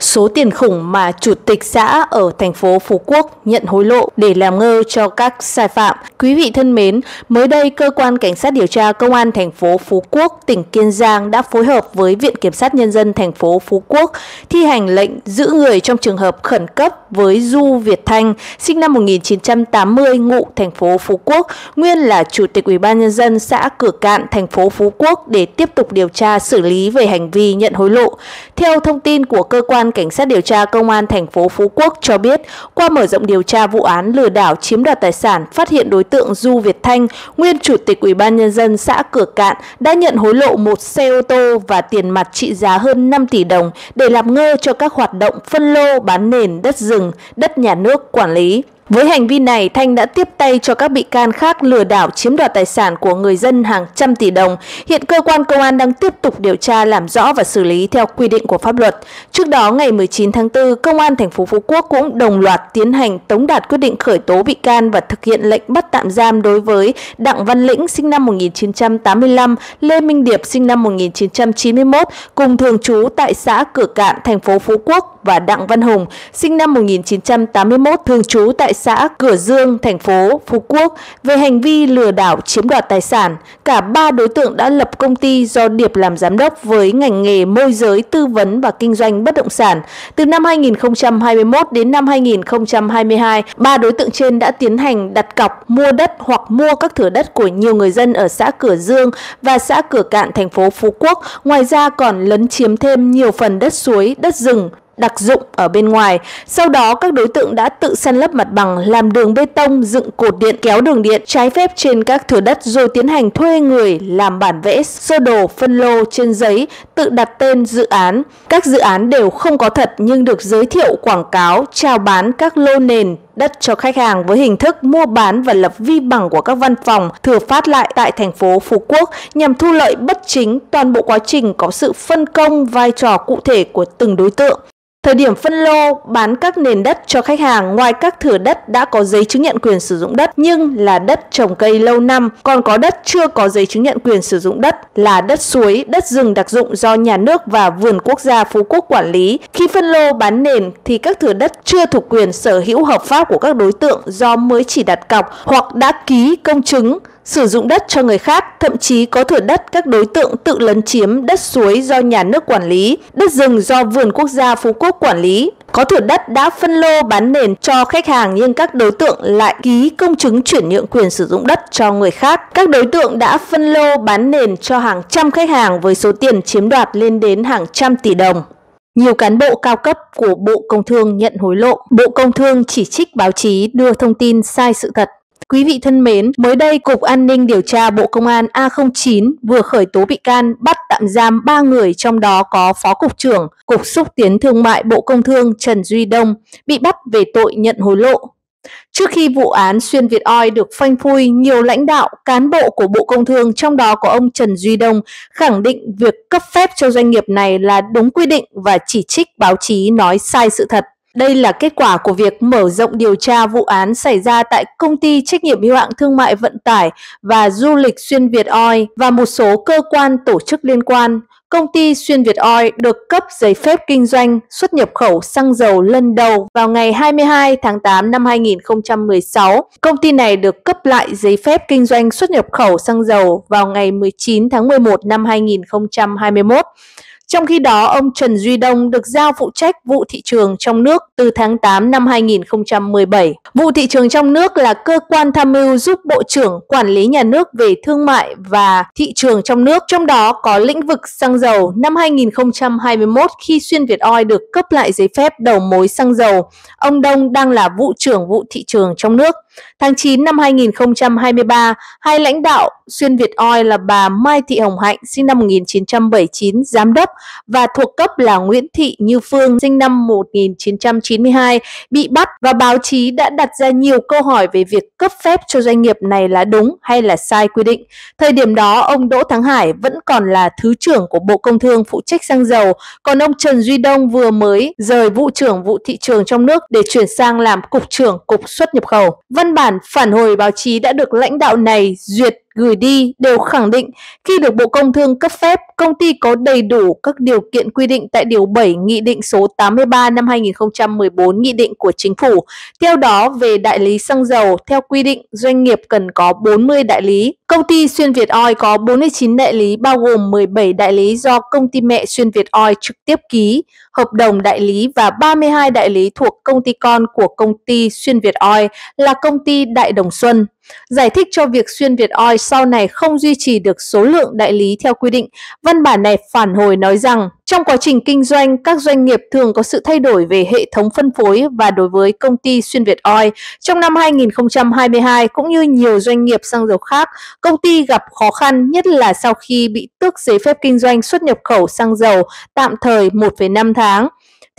Số tiền khủng mà chủ tịch xã ở thành phố Phú Quốc nhận hối lộ để làm ngơ cho các sai phạm. Quý vị thân mến, mới đây cơ quan cảnh sát điều tra công an thành phố Phú Quốc, tỉnh Kiên Giang đã phối hợp với Viện Kiểm sát Nhân dân thành phố Phú Quốc thi hành lệnh giữ người trong trường hợp khẩn cấp với Du Việt Thanh, sinh năm 1980, ngụ thành phố Phú Quốc, nguyên là Chủ tịch Ủy ban Nhân dân xã Cửa Cạn, thành phố Phú Quốc để tiếp tục điều tra xử lý về hành vi nhận hối lộ. Theo thông tin của cơ quan Cảnh sát điều tra Công an thành phố Phú Quốc cho biết, qua mở rộng điều tra vụ án lừa đảo chiếm đoạt tài sản, phát hiện đối tượng Du Việt Thanh, nguyên chủ tịch Ủy ban nhân dân xã Cửa Cạn đã nhận hối lộ một xe ô tô và tiền mặt trị giá hơn 5 tỷ đồng để làm ngơ cho các hoạt động phân lô bán nền đất rừng, đất nhà nước quản lý. Với hành vi này, Thanh đã tiếp tay cho các bị can khác lừa đảo chiếm đoạt tài sản của người dân hàng trăm tỷ đồng. Hiện cơ quan công an đang tiếp tục điều tra làm rõ và xử lý theo quy định của pháp luật. Trước đó, ngày 19 tháng 4, Công an thành phố Phú Quốc cũng đồng loạt tiến hành tống đạt quyết định khởi tố bị can và thực hiện lệnh bắt tạm giam đối với Đặng Văn Lĩnh sinh năm 1985, Lê Minh Điệp sinh năm 1991 cùng thường trú tại xã Cửa Cạn, thành phố Phú Quốc và Đặng Văn Hùng, sinh năm 1981, thường trú tại xã Cửa Dương, thành phố Phú Quốc, về hành vi lừa đảo chiếm đoạt tài sản. Cả ba đối tượng đã lập công ty do Điệp làm giám đốc với ngành nghề môi giới tư vấn và kinh doanh bất động sản. Từ năm 2021 đến năm 2022, ba đối tượng trên đã tiến hành đặt cọc mua đất hoặc mua các thửa đất của nhiều người dân ở xã Cửa Dương và xã Cửa Cạn, thành phố Phú Quốc. Ngoài ra còn lấn chiếm thêm nhiều phần đất suối, đất rừng, đặc dụng ở bên ngoài. Sau đó các đối tượng đã tự săn lấp mặt bằng, làm đường bê tông, dựng cột điện, kéo đường điện trái phép trên các thửa đất rồi tiến hành thuê người làm bản vẽ, sơ đồ, phân lô trên giấy, tự đặt tên dự án. Các dự án đều không có thật nhưng được giới thiệu quảng cáo, chào bán các lô nền đất cho khách hàng với hình thức mua bán và lập vi bằng của các văn phòng thừa phát lại tại thành phố Phú Quốc nhằm thu lợi bất chính toàn bộ quá trình có sự phân công vai trò cụ thể của từng đối tượng. Thời điểm phân lô bán các nền đất cho khách hàng ngoài các thửa đất đã có giấy chứng nhận quyền sử dụng đất nhưng là đất trồng cây lâu năm, còn có đất chưa có giấy chứng nhận quyền sử dụng đất là đất suối, đất rừng đặc dụng do nhà nước và vườn quốc gia Phú Quốc quản lý. Khi phân lô bán nền thì các thửa đất chưa thuộc quyền sở hữu hợp pháp của các đối tượng do mới chỉ đặt cọc hoặc đã ký công chứng sử dụng đất cho người khác, thậm chí có thửa đất các đối tượng tự lấn chiếm đất suối do nhà nước quản lý, đất rừng do vườn quốc gia Phú Quốc quản lý. Có thửa đất đã phân lô bán nền cho khách hàng nhưng các đối tượng lại ký công chứng chuyển nhượng quyền sử dụng đất cho người khác. Các đối tượng đã phân lô bán nền cho hàng trăm khách hàng với số tiền chiếm đoạt lên đến hàng trăm tỷ đồng. Nhiều cán bộ cao cấp của Bộ Công Thương nhận hối lộ. Bộ Công Thương chỉ trích báo chí đưa thông tin sai sự thật Quý vị thân mến, mới đây Cục An ninh Điều tra Bộ Công an A09 vừa khởi tố bị can bắt tạm giam 3 người trong đó có Phó Cục trưởng Cục Xúc Tiến Thương mại Bộ Công Thương Trần Duy Đông bị bắt về tội nhận hối lộ. Trước khi vụ án Xuyên Việt Oi được phanh phui, nhiều lãnh đạo, cán bộ của Bộ Công Thương, trong đó có ông Trần Duy Đông, khẳng định việc cấp phép cho doanh nghiệp này là đúng quy định và chỉ trích báo chí nói sai sự thật. Đây là kết quả của việc mở rộng điều tra vụ án xảy ra tại công ty trách nhiệm hữu hạn thương mại vận tải và du lịch Xuyên Việt Oil và một số cơ quan tổ chức liên quan. Công ty Xuyên Việt Oil được cấp giấy phép kinh doanh xuất nhập khẩu xăng dầu lần đầu vào ngày 22 tháng 8 năm 2016. Công ty này được cấp lại giấy phép kinh doanh xuất nhập khẩu xăng dầu vào ngày 19 tháng 11 năm 2021. Trong khi đó, ông Trần Duy Đông được giao phụ trách vụ thị trường trong nước từ tháng 8 năm 2017. Vụ thị trường trong nước là cơ quan tham mưu giúp Bộ trưởng quản lý nhà nước về thương mại và thị trường trong nước, trong đó có lĩnh vực xăng dầu. Năm 2021, khi Xuyên Việt Oil được cấp lại giấy phép đầu mối xăng dầu, ông Đông đang là vụ trưởng vụ thị trường trong nước. Tháng 9 năm 2023, hai lãnh đạo Xuyên Việt Oil là bà Mai Thị Hồng Hạnh sinh năm 1979, giám đốc và thuộc cấp là Nguyễn Thị Như Phương sinh năm 1992 bị bắt và báo chí đã đặt ra nhiều câu hỏi về việc cấp phép cho doanh nghiệp này là đúng hay là sai quy định. Thời điểm đó, ông Đỗ Thắng Hải vẫn còn là Thứ trưởng của Bộ Công Thương phụ trách xăng dầu, còn ông Trần Duy Đông vừa mới rời vụ trưởng vụ thị trường trong nước để chuyển sang làm cục trưởng cục xuất nhập khẩu. Văn bản phản hồi báo chí đã được lãnh đạo này duyệt gửi đi đều khẳng định khi được Bộ Công Thương cấp phép, công ty có đầy đủ các điều kiện quy định tại Điều 7 Nghị định số 83 năm 2014 Nghị định của Chính phủ. Theo đó, về đại lý xăng dầu, theo quy định doanh nghiệp cần có 40 đại lý. Công ty Xuyên Việt Oil có 49 đại lý bao gồm 17 đại lý do công ty mẹ Xuyên Việt Oil trực tiếp ký hợp đồng đại lý và 32 đại lý thuộc công ty con của công ty Xuyên Việt Oil là công ty Đại Đồng Xuân. Giải thích cho việc Xuyên Việt Oil sau này không duy trì được số lượng đại lý theo quy định, văn bản này phản hồi nói rằng trong quá trình kinh doanh, các doanh nghiệp thường có sự thay đổi về hệ thống phân phối và đối với công ty Xuyên Việt Oil, trong năm 2022 cũng như nhiều doanh nghiệp xăng dầu khác, công ty gặp khó khăn nhất là sau khi bị tước giấy phép kinh doanh xuất nhập khẩu xăng dầu tạm thời 1,5 tháng.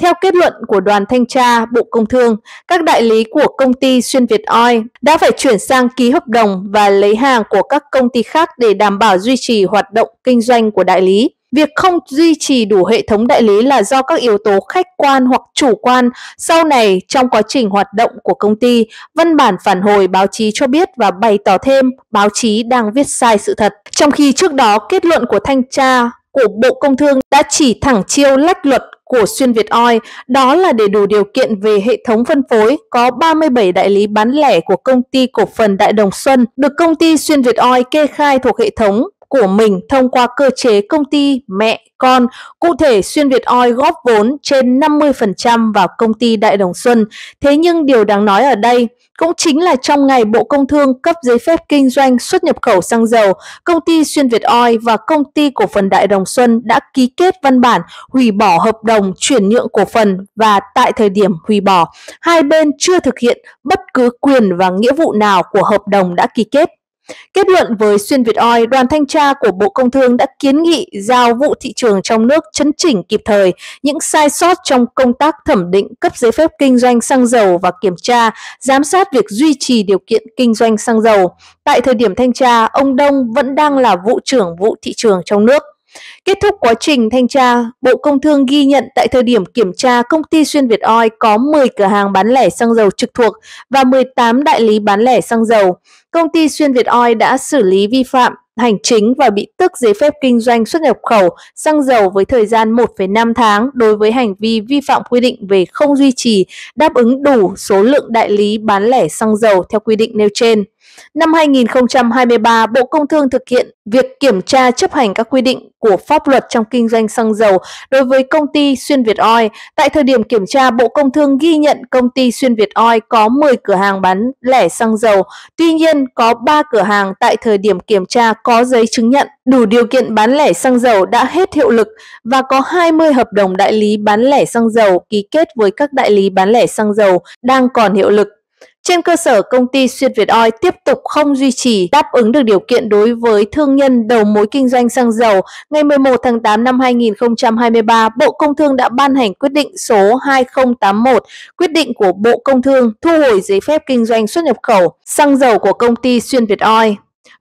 Theo kết luận của đoàn thanh tra Bộ Công Thương, các đại lý của công ty Xuyên Việt Oil đã phải chuyển sang ký hợp đồng và lấy hàng của các công ty khác để đảm bảo duy trì hoạt động kinh doanh của đại lý. Việc không duy trì đủ hệ thống đại lý là do các yếu tố khách quan hoặc chủ quan. Sau này, trong quá trình hoạt động của công ty, văn bản phản hồi báo chí cho biết và bày tỏ thêm báo chí đang viết sai sự thật. Trong khi trước đó, kết luận của thanh tra của Bộ Công Thương đã chỉ thẳng chiêu lách luật của Xuyên Việt Oil, đó là để đủ điều kiện về hệ thống phân phối, có 37 đại lý bán lẻ của công ty cổ phần Đại Đồng Xuân được công ty Xuyên Việt Oil kê khai thuộc hệ thống của mình thông qua cơ chế công ty mẹ con. Cụ thể, Xuyên Việt Oil góp vốn trên 50% vào công ty Đại Đồng Xuân. Thế nhưng điều đáng nói ở đây cũng chính là trong ngày Bộ Công Thương cấp giấy phép kinh doanh xuất nhập khẩu xăng dầu, công ty Xuyên Việt Oil và công ty cổ phần Đại Đồng Xuân đã ký kết văn bản hủy bỏ hợp đồng chuyển nhượng cổ phần và tại thời điểm hủy bỏ, hai bên chưa thực hiện bất cứ quyền và nghĩa vụ nào của hợp đồng đã ký kết. Kết luận với Xuyên Việt Oil, đoàn thanh tra của Bộ Công Thương đã kiến nghị giao vụ thị trường trong nước chấn chỉnh kịp thời những sai sót trong công tác thẩm định cấp giấy phép kinh doanh xăng dầu và kiểm tra, giám sát việc duy trì điều kiện kinh doanh xăng dầu. Tại thời điểm thanh tra, ông Đông vẫn đang là vụ trưởng vụ thị trường trong nước. Kết thúc quá trình thanh tra, Bộ Công Thương ghi nhận tại thời điểm kiểm tra công ty Xuyên Việt Oil có 10 cửa hàng bán lẻ xăng dầu trực thuộc và 18 đại lý bán lẻ xăng dầu. Công ty Xuyên Việt Oil đã xử lý vi phạm hành chính và bị tước giấy phép kinh doanh xuất nhập khẩu xăng dầu với thời gian 1,5 tháng đối với hành vi vi phạm quy định về không duy trì đáp ứng đủ số lượng đại lý bán lẻ xăng dầu theo quy định nêu trên. Năm 2023, Bộ Công Thương thực hiện việc kiểm tra chấp hành các quy định của pháp luật trong kinh doanh xăng dầu đối với công ty Xuyên Việt Oil. Tại thời điểm kiểm tra, Bộ Công Thương ghi nhận công ty Xuyên Việt Oil có 10 cửa hàng bán lẻ xăng dầu. Tuy nhiên, có 3 cửa hàng tại thời điểm kiểm tra có giấy chứng nhận đủ điều kiện bán lẻ xăng dầu đã hết hiệu lực và có 20 hợp đồng đại lý bán lẻ xăng dầu ký kết với các đại lý bán lẻ xăng dầu đang còn hiệu lực. Trên cơ sở công ty Xuyên Việt Oil tiếp tục không duy trì đáp ứng được điều kiện đối với thương nhân đầu mối kinh doanh xăng dầu, ngày 11 tháng 8 năm 2023, Bộ Công Thương đã ban hành quyết định số 2081, quyết định của Bộ Công Thương thu hồi giấy phép kinh doanh xuất nhập khẩu xăng dầu của công ty Xuyên Việt Oil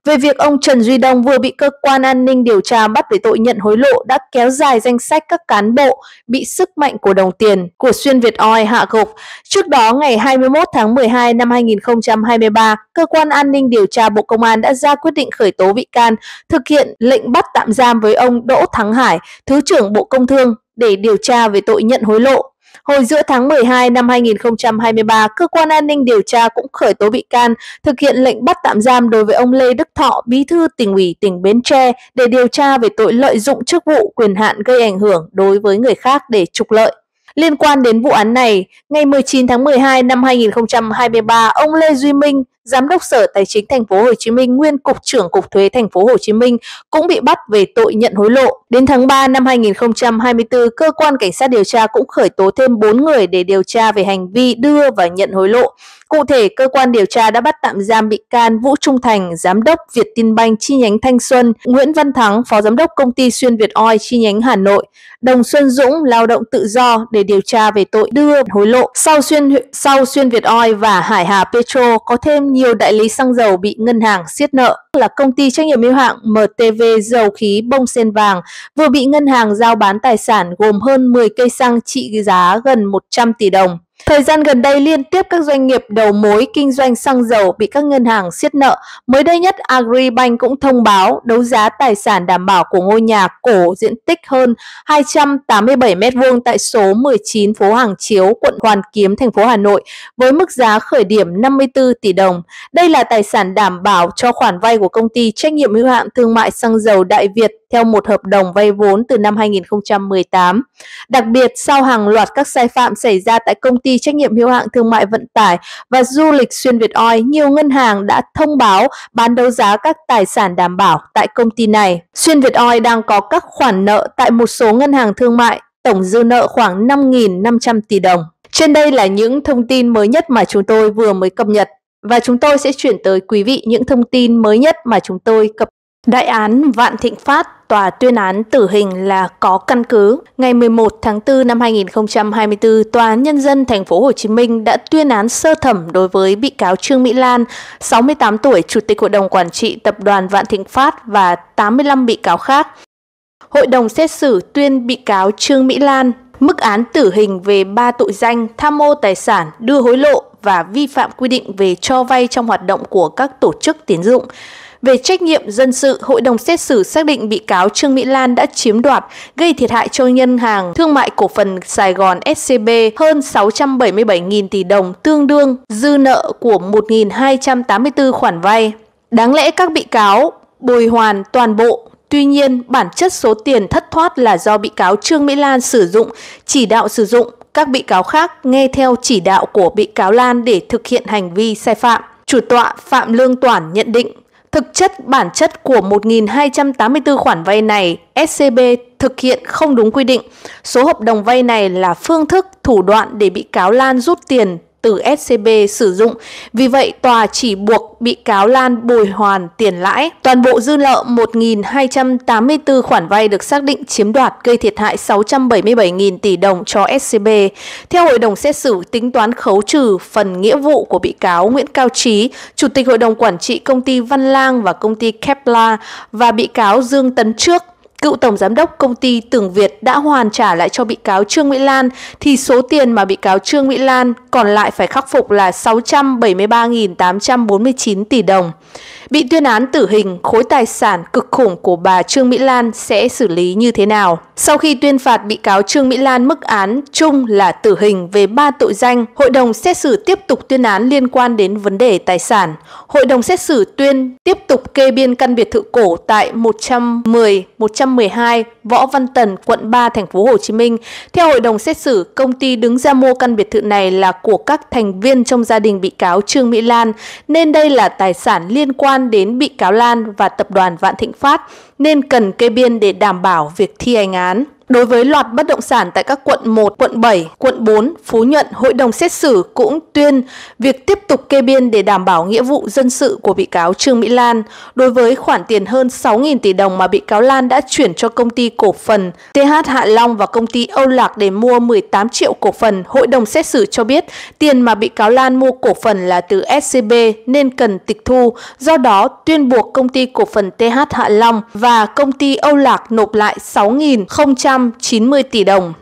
về việc ông Trần Duy Đông vừa bị cơ quan an ninh điều tra bắt về tội nhận hối lộ đã kéo dài danh sách các cán bộ bị sức mạnh của đồng tiền của Xuyên Việt Oi hạ gục. Trước đó, ngày 21 tháng 12 năm 2023, cơ quan an ninh điều tra Bộ Công an đã ra quyết định khởi tố bị can, thực hiện lệnh bắt tạm giam với ông Đỗ Thắng Hải, Thứ trưởng Bộ Công Thương để điều tra về tội nhận hối lộ. Hồi giữa tháng 12 năm 2023, cơ quan an ninh điều tra cũng khởi tố bị can, thực hiện lệnh bắt tạm giam đối với ông Lê Đức Thọ, bí thư tỉnh ủy tỉnh Bến Tre để điều tra về tội lợi dụng chức vụ quyền hạn gây ảnh hưởng đối với người khác để trục lợi. Liên quan đến vụ án này, ngày 19 tháng 12 năm 2023, ông Lê Duy Minh, Giám đốc Sở Tài chính Thành phố Hồ Chí Minh, nguyên cục trưởng Cục Thuế Thành phố Hồ Chí Minh cũng bị bắt về tội nhận hối lộ. Đến tháng 3 năm 2024, cơ quan cảnh sát điều tra cũng khởi tố thêm 4 người để điều tra về hành vi đưa và nhận hối lộ. Cụ thể, cơ quan điều tra đã bắt tạm giam bị can Vũ Trung Thành, giám đốc Việt Tin Banh chi nhánh Thanh Xuân, Nguyễn Văn Thắng, phó giám đốc công ty Xuyên Việt Oil chi nhánh Hà Nội, Đồng Xuân Dũng, lao động tự do để điều tra về tội đưa hối lộ. Sau Xuyên sau Xuyên Việt Oil và Hải Hà Petro có thêm nhiều đại lý xăng dầu bị ngân hàng siết nợ là công ty trách nhiệm hữu hạn MTV dầu khí bông sen vàng vừa bị ngân hàng giao bán tài sản gồm hơn 10 cây xăng trị giá gần 100 tỷ đồng. Thời gian gần đây liên tiếp các doanh nghiệp đầu mối kinh doanh xăng dầu bị các ngân hàng siết nợ. Mới đây nhất Agribank cũng thông báo đấu giá tài sản đảm bảo của ngôi nhà cổ diện tích hơn 287 m2 tại số 19 phố Hàng Chiếu, quận Hoàn Kiếm, thành phố Hà Nội với mức giá khởi điểm 54 tỷ đồng. Đây là tài sản đảm bảo cho khoản vay của công ty trách nhiệm hữu hạn thương mại xăng dầu Đại Việt theo một hợp đồng vay vốn từ năm 2018. Đặc biệt, sau hàng loạt các sai phạm xảy ra tại công ty ty trách nhiệm hữu hạn thương mại vận tải và du lịch xuyên Việt Oi, nhiều ngân hàng đã thông báo bán đấu giá các tài sản đảm bảo tại công ty này. Xuyên Việt Oi đang có các khoản nợ tại một số ngân hàng thương mại, tổng dư nợ khoảng 5.500 tỷ đồng. Trên đây là những thông tin mới nhất mà chúng tôi vừa mới cập nhật và chúng tôi sẽ chuyển tới quý vị những thông tin mới nhất mà chúng tôi cập Đại án Vạn Thịnh Phát tòa tuyên án tử hình là có căn cứ. Ngày 11 tháng 4 năm 2024, Tòa án Nhân dân thành phố Hồ Chí Minh đã tuyên án sơ thẩm đối với bị cáo Trương Mỹ Lan, 68 tuổi, Chủ tịch Hội đồng Quản trị Tập đoàn Vạn Thịnh Phát và 85 bị cáo khác. Hội đồng xét xử tuyên bị cáo Trương Mỹ Lan mức án tử hình về ba tội danh tham mô tài sản, đưa hối lộ và vi phạm quy định về cho vay trong hoạt động của các tổ chức tiến dụng. Về trách nhiệm dân sự, Hội đồng xét xử xác định bị cáo Trương Mỹ Lan đã chiếm đoạt, gây thiệt hại cho ngân hàng thương mại cổ phần Sài Gòn SCB hơn 677.000 tỷ đồng, tương đương dư nợ của 1.284 khoản vay. Đáng lẽ các bị cáo bồi hoàn toàn bộ Tuy nhiên, bản chất số tiền thất thoát là do bị cáo Trương Mỹ Lan sử dụng, chỉ đạo sử dụng, các bị cáo khác nghe theo chỉ đạo của bị cáo Lan để thực hiện hành vi sai phạm. Chủ tọa Phạm Lương Toản nhận định Thực chất bản chất của 1.284 khoản vay này, SCB thực hiện không đúng quy định. Số hợp đồng vay này là phương thức, thủ đoạn để bị cáo Lan rút tiền từ SCB sử dụng. Vì vậy, tòa chỉ buộc bị cáo Lan bồi hoàn tiền lãi. Toàn bộ dư nợ 1.284 khoản vay được xác định chiếm đoạt gây thiệt hại 677.000 tỷ đồng cho SCB. Theo hội đồng xét xử, tính toán khấu trừ phần nghĩa vụ của bị cáo Nguyễn Cao Trí, Chủ tịch Hội đồng Quản trị công ty Văn Lang và công ty Kepler và bị cáo Dương Tấn Trước cựu tổng giám đốc công ty Tường Việt đã hoàn trả lại cho bị cáo Trương Mỹ Lan, thì số tiền mà bị cáo Trương Mỹ Lan còn lại phải khắc phục là 673.849 tỷ đồng. Bị tuyên án tử hình, khối tài sản cực khủng của bà Trương Mỹ Lan sẽ xử lý như thế nào? Sau khi tuyên phạt bị cáo Trương Mỹ Lan mức án chung là tử hình về 3 tội danh, hội đồng xét xử tiếp tục tuyên án liên quan đến vấn đề tài sản. Hội đồng xét xử tuyên tiếp tục kê biên căn biệt thự cổ tại 110, 112 Võ Văn Tần, quận 3, thành phố Hồ Chí Minh. Theo hội đồng xét xử, công ty đứng ra mua căn biệt thự này là của các thành viên trong gia đình bị cáo Trương Mỹ Lan, nên đây là tài sản liên quan đến bị cáo Lan và tập đoàn Vạn Thịnh Phát nên cần kê biên để đảm bảo việc thi hành án. Đối với loạt bất động sản tại các quận 1, quận 7, quận 4, Phú Nhuận, hội đồng xét xử cũng tuyên việc tiếp tục kê biên để đảm bảo nghĩa vụ dân sự của bị cáo Trương Mỹ Lan. Đối với khoản tiền hơn 6.000 tỷ đồng mà bị cáo Lan đã chuyển cho công ty cổ phần TH Hạ Long và công ty Âu Lạc để mua 18 triệu cổ phần, hội đồng xét xử cho biết tiền mà bị cáo Lan mua cổ phần là từ SCB nên cần tịch thu, do đó tuyên buộc công ty cổ phần TH Hạ Long và công ty Âu Lạc nộp lại 6.000 190 tỷ đồng.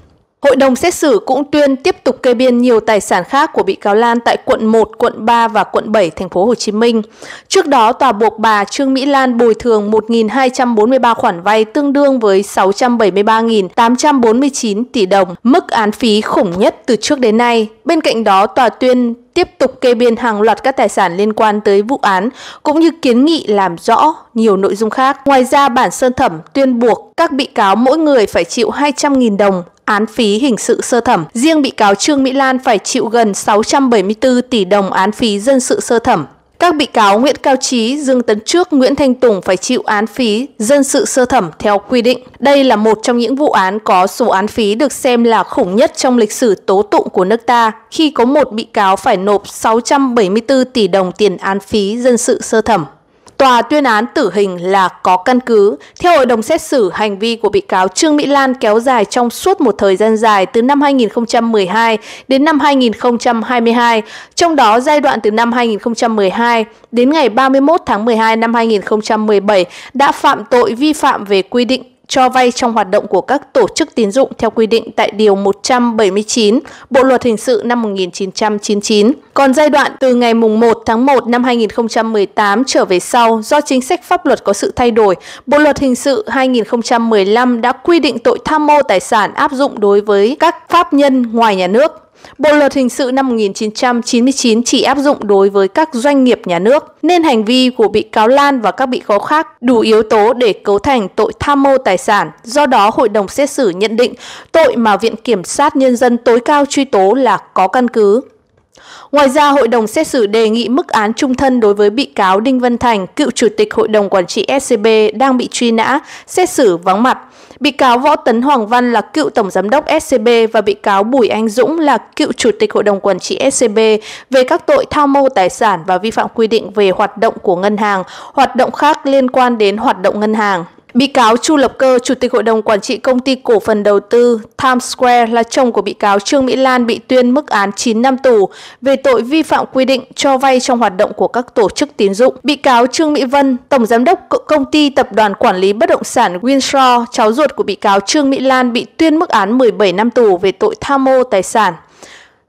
Hội đồng xét xử cũng tuyên tiếp tục kê biên nhiều tài sản khác của bị cáo Lan tại quận 1, quận 3 và quận 7 thành phố Hồ Chí Minh. Trước đó, tòa buộc bà Trương Mỹ Lan bồi thường 1.243 khoản vay tương đương với 673.849 tỷ đồng, mức án phí khủng nhất từ trước đến nay. Bên cạnh đó, tòa tuyên tiếp tục kê biên hàng loạt các tài sản liên quan tới vụ án cũng như kiến nghị làm rõ nhiều nội dung khác. Ngoài ra, bản sơ thẩm tuyên buộc các bị cáo mỗi người phải chịu 200.000 đồng án phí hình sự sơ thẩm. Riêng bị cáo Trương Mỹ Lan phải chịu gần 674 tỷ đồng án phí dân sự sơ thẩm. Các bị cáo Nguyễn Cao Trí, Dương Tấn Trước, Nguyễn Thanh Tùng phải chịu án phí dân sự sơ thẩm theo quy định. Đây là một trong những vụ án có số án phí được xem là khủng nhất trong lịch sử tố tụng của nước ta khi có một bị cáo phải nộp 674 tỷ đồng tiền án phí dân sự sơ thẩm. Tòa tuyên án tử hình là có căn cứ. Theo hội đồng xét xử, hành vi của bị cáo Trương Mỹ Lan kéo dài trong suốt một thời gian dài từ năm 2012 đến năm 2022, trong đó giai đoạn từ năm 2012 đến ngày 31 tháng 12 năm 2017 đã phạm tội vi phạm về quy định cho vay trong hoạt động của các tổ chức tín dụng theo quy định tại Điều 179 Bộ Luật Hình sự năm 1999. Còn giai đoạn từ ngày 1 tháng 1 năm 2018 trở về sau, do chính sách pháp luật có sự thay đổi, Bộ Luật Hình sự 2015 đã quy định tội tham mô tài sản áp dụng đối với các pháp nhân ngoài nhà nước. Bộ luật hình sự năm 1999 chỉ áp dụng đối với các doanh nghiệp nhà nước, nên hành vi của bị cáo Lan và các bị cáo khác đủ yếu tố để cấu thành tội tham mô tài sản. Do đó, hội đồng xét xử nhận định tội mà Viện Kiểm sát Nhân dân tối cao truy tố là có căn cứ. Ngoài ra, hội đồng xét xử đề nghị mức án trung thân đối với bị cáo Đinh Văn Thành, cựu chủ tịch hội đồng quản trị SCB đang bị truy nã, xét xử vắng mặt. Bị cáo Võ Tấn Hoàng Văn là cựu tổng giám đốc SCB và bị cáo Bùi Anh Dũng là cựu chủ tịch hội đồng quản trị SCB về các tội tham mô tài sản và vi phạm quy định về hoạt động của ngân hàng, hoạt động khác liên quan đến hoạt động ngân hàng. Bị cáo Chu Lập Cơ, Chủ tịch Hội đồng Quản trị Công ty Cổ phần Đầu tư Times Square là chồng của bị cáo Trương Mỹ Lan bị tuyên mức án 9 năm tù về tội vi phạm quy định cho vay trong hoạt động của các tổ chức tín dụng. Bị cáo Trương Mỹ Vân, Tổng Giám đốc Công ty Tập đoàn Quản lý Bất động sản Winshaw, cháu ruột của bị cáo Trương Mỹ Lan bị tuyên mức án 17 năm tù về tội tham mô tài sản.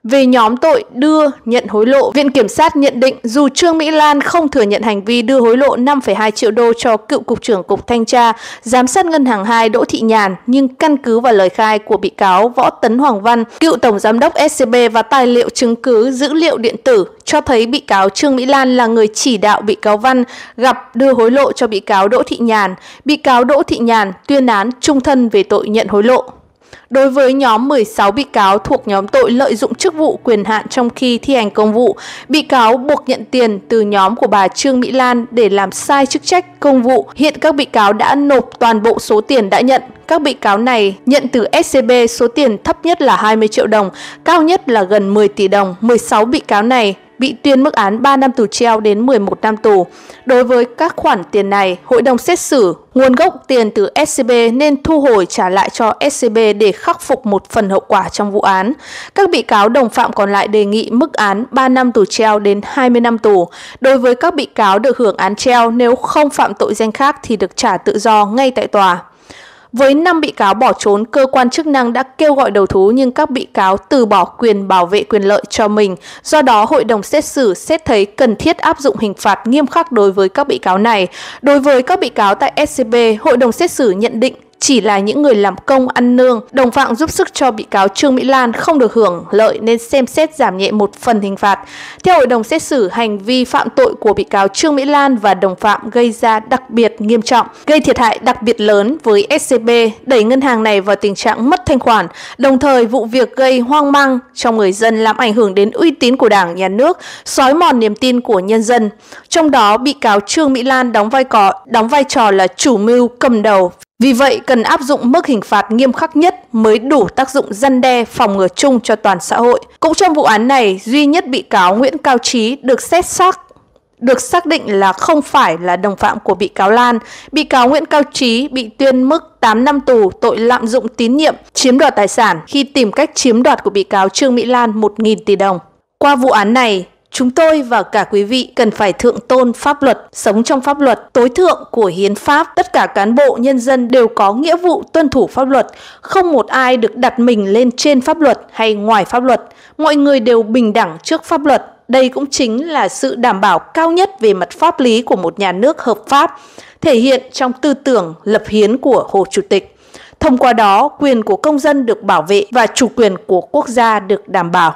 Về nhóm tội đưa, nhận hối lộ, Viện Kiểm sát nhận định dù Trương Mỹ Lan không thừa nhận hành vi đưa hối lộ 5,2 triệu đô cho cựu Cục trưởng Cục Thanh tra, Giám sát Ngân hàng 2 Đỗ Thị Nhàn, nhưng căn cứ vào lời khai của bị cáo Võ Tấn Hoàng Văn, cựu Tổng Giám đốc SCB và tài liệu chứng cứ dữ liệu điện tử cho thấy bị cáo Trương Mỹ Lan là người chỉ đạo bị cáo Văn gặp đưa hối lộ cho bị cáo Đỗ Thị Nhàn. Bị cáo Đỗ Thị Nhàn tuyên án trung thân về tội nhận hối lộ. Đối với nhóm 16 bị cáo thuộc nhóm tội lợi dụng chức vụ quyền hạn trong khi thi hành công vụ, bị cáo buộc nhận tiền từ nhóm của bà Trương Mỹ Lan để làm sai chức trách công vụ. Hiện các bị cáo đã nộp toàn bộ số tiền đã nhận. Các bị cáo này nhận từ SCB số tiền thấp nhất là 20 triệu đồng, cao nhất là gần 10 tỷ đồng. 16 bị cáo này bị tuyên mức án 3 năm tù treo đến 11 năm tù. Đối với các khoản tiền này, hội đồng xét xử nguồn gốc tiền từ SCB nên thu hồi trả lại cho SCB để khắc phục một phần hậu quả trong vụ án. Các bị cáo đồng phạm còn lại đề nghị mức án 3 năm tù treo đến 20 năm tù. Đối với các bị cáo được hưởng án treo nếu không phạm tội danh khác thì được trả tự do ngay tại tòa. Với 5 bị cáo bỏ trốn, cơ quan chức năng đã kêu gọi đầu thú nhưng các bị cáo từ bỏ quyền bảo vệ quyền lợi cho mình. Do đó, hội đồng xét xử xét thấy cần thiết áp dụng hình phạt nghiêm khắc đối với các bị cáo này. Đối với các bị cáo tại SCB, hội đồng xét xử nhận định chỉ là những người làm công ăn nương, đồng phạm giúp sức cho bị cáo Trương Mỹ Lan không được hưởng lợi nên xem xét giảm nhẹ một phần hình phạt. Theo hội đồng xét xử, hành vi phạm tội của bị cáo Trương Mỹ Lan và đồng phạm gây ra đặc biệt nghiêm trọng, gây thiệt hại đặc biệt lớn với SCB, đẩy ngân hàng này vào tình trạng mất thanh khoản, đồng thời vụ việc gây hoang mang trong người dân làm ảnh hưởng đến uy tín của Đảng, Nhà nước, xói mòn niềm tin của nhân dân. Trong đó, bị cáo Trương Mỹ Lan đóng vai có đóng vai trò là chủ mưu cầm đầu vì vậy, cần áp dụng mức hình phạt nghiêm khắc nhất mới đủ tác dụng răn đe phòng ngừa chung cho toàn xã hội. Cũng trong vụ án này, duy nhất bị cáo Nguyễn Cao Trí được xét xác được xác định là không phải là đồng phạm của bị cáo Lan. Bị cáo Nguyễn Cao Trí bị tuyên mức 8 năm tù tội lạm dụng tín nhiệm, chiếm đoạt tài sản khi tìm cách chiếm đoạt của bị cáo Trương Mỹ Lan 1.000 tỷ đồng. Qua vụ án này, Chúng tôi và cả quý vị cần phải thượng tôn pháp luật, sống trong pháp luật tối thượng của hiến pháp. Tất cả cán bộ nhân dân đều có nghĩa vụ tuân thủ pháp luật, không một ai được đặt mình lên trên pháp luật hay ngoài pháp luật. Mọi người đều bình đẳng trước pháp luật. Đây cũng chính là sự đảm bảo cao nhất về mặt pháp lý của một nhà nước hợp pháp, thể hiện trong tư tưởng lập hiến của Hồ Chủ tịch. Thông qua đó, quyền của công dân được bảo vệ và chủ quyền của quốc gia được đảm bảo.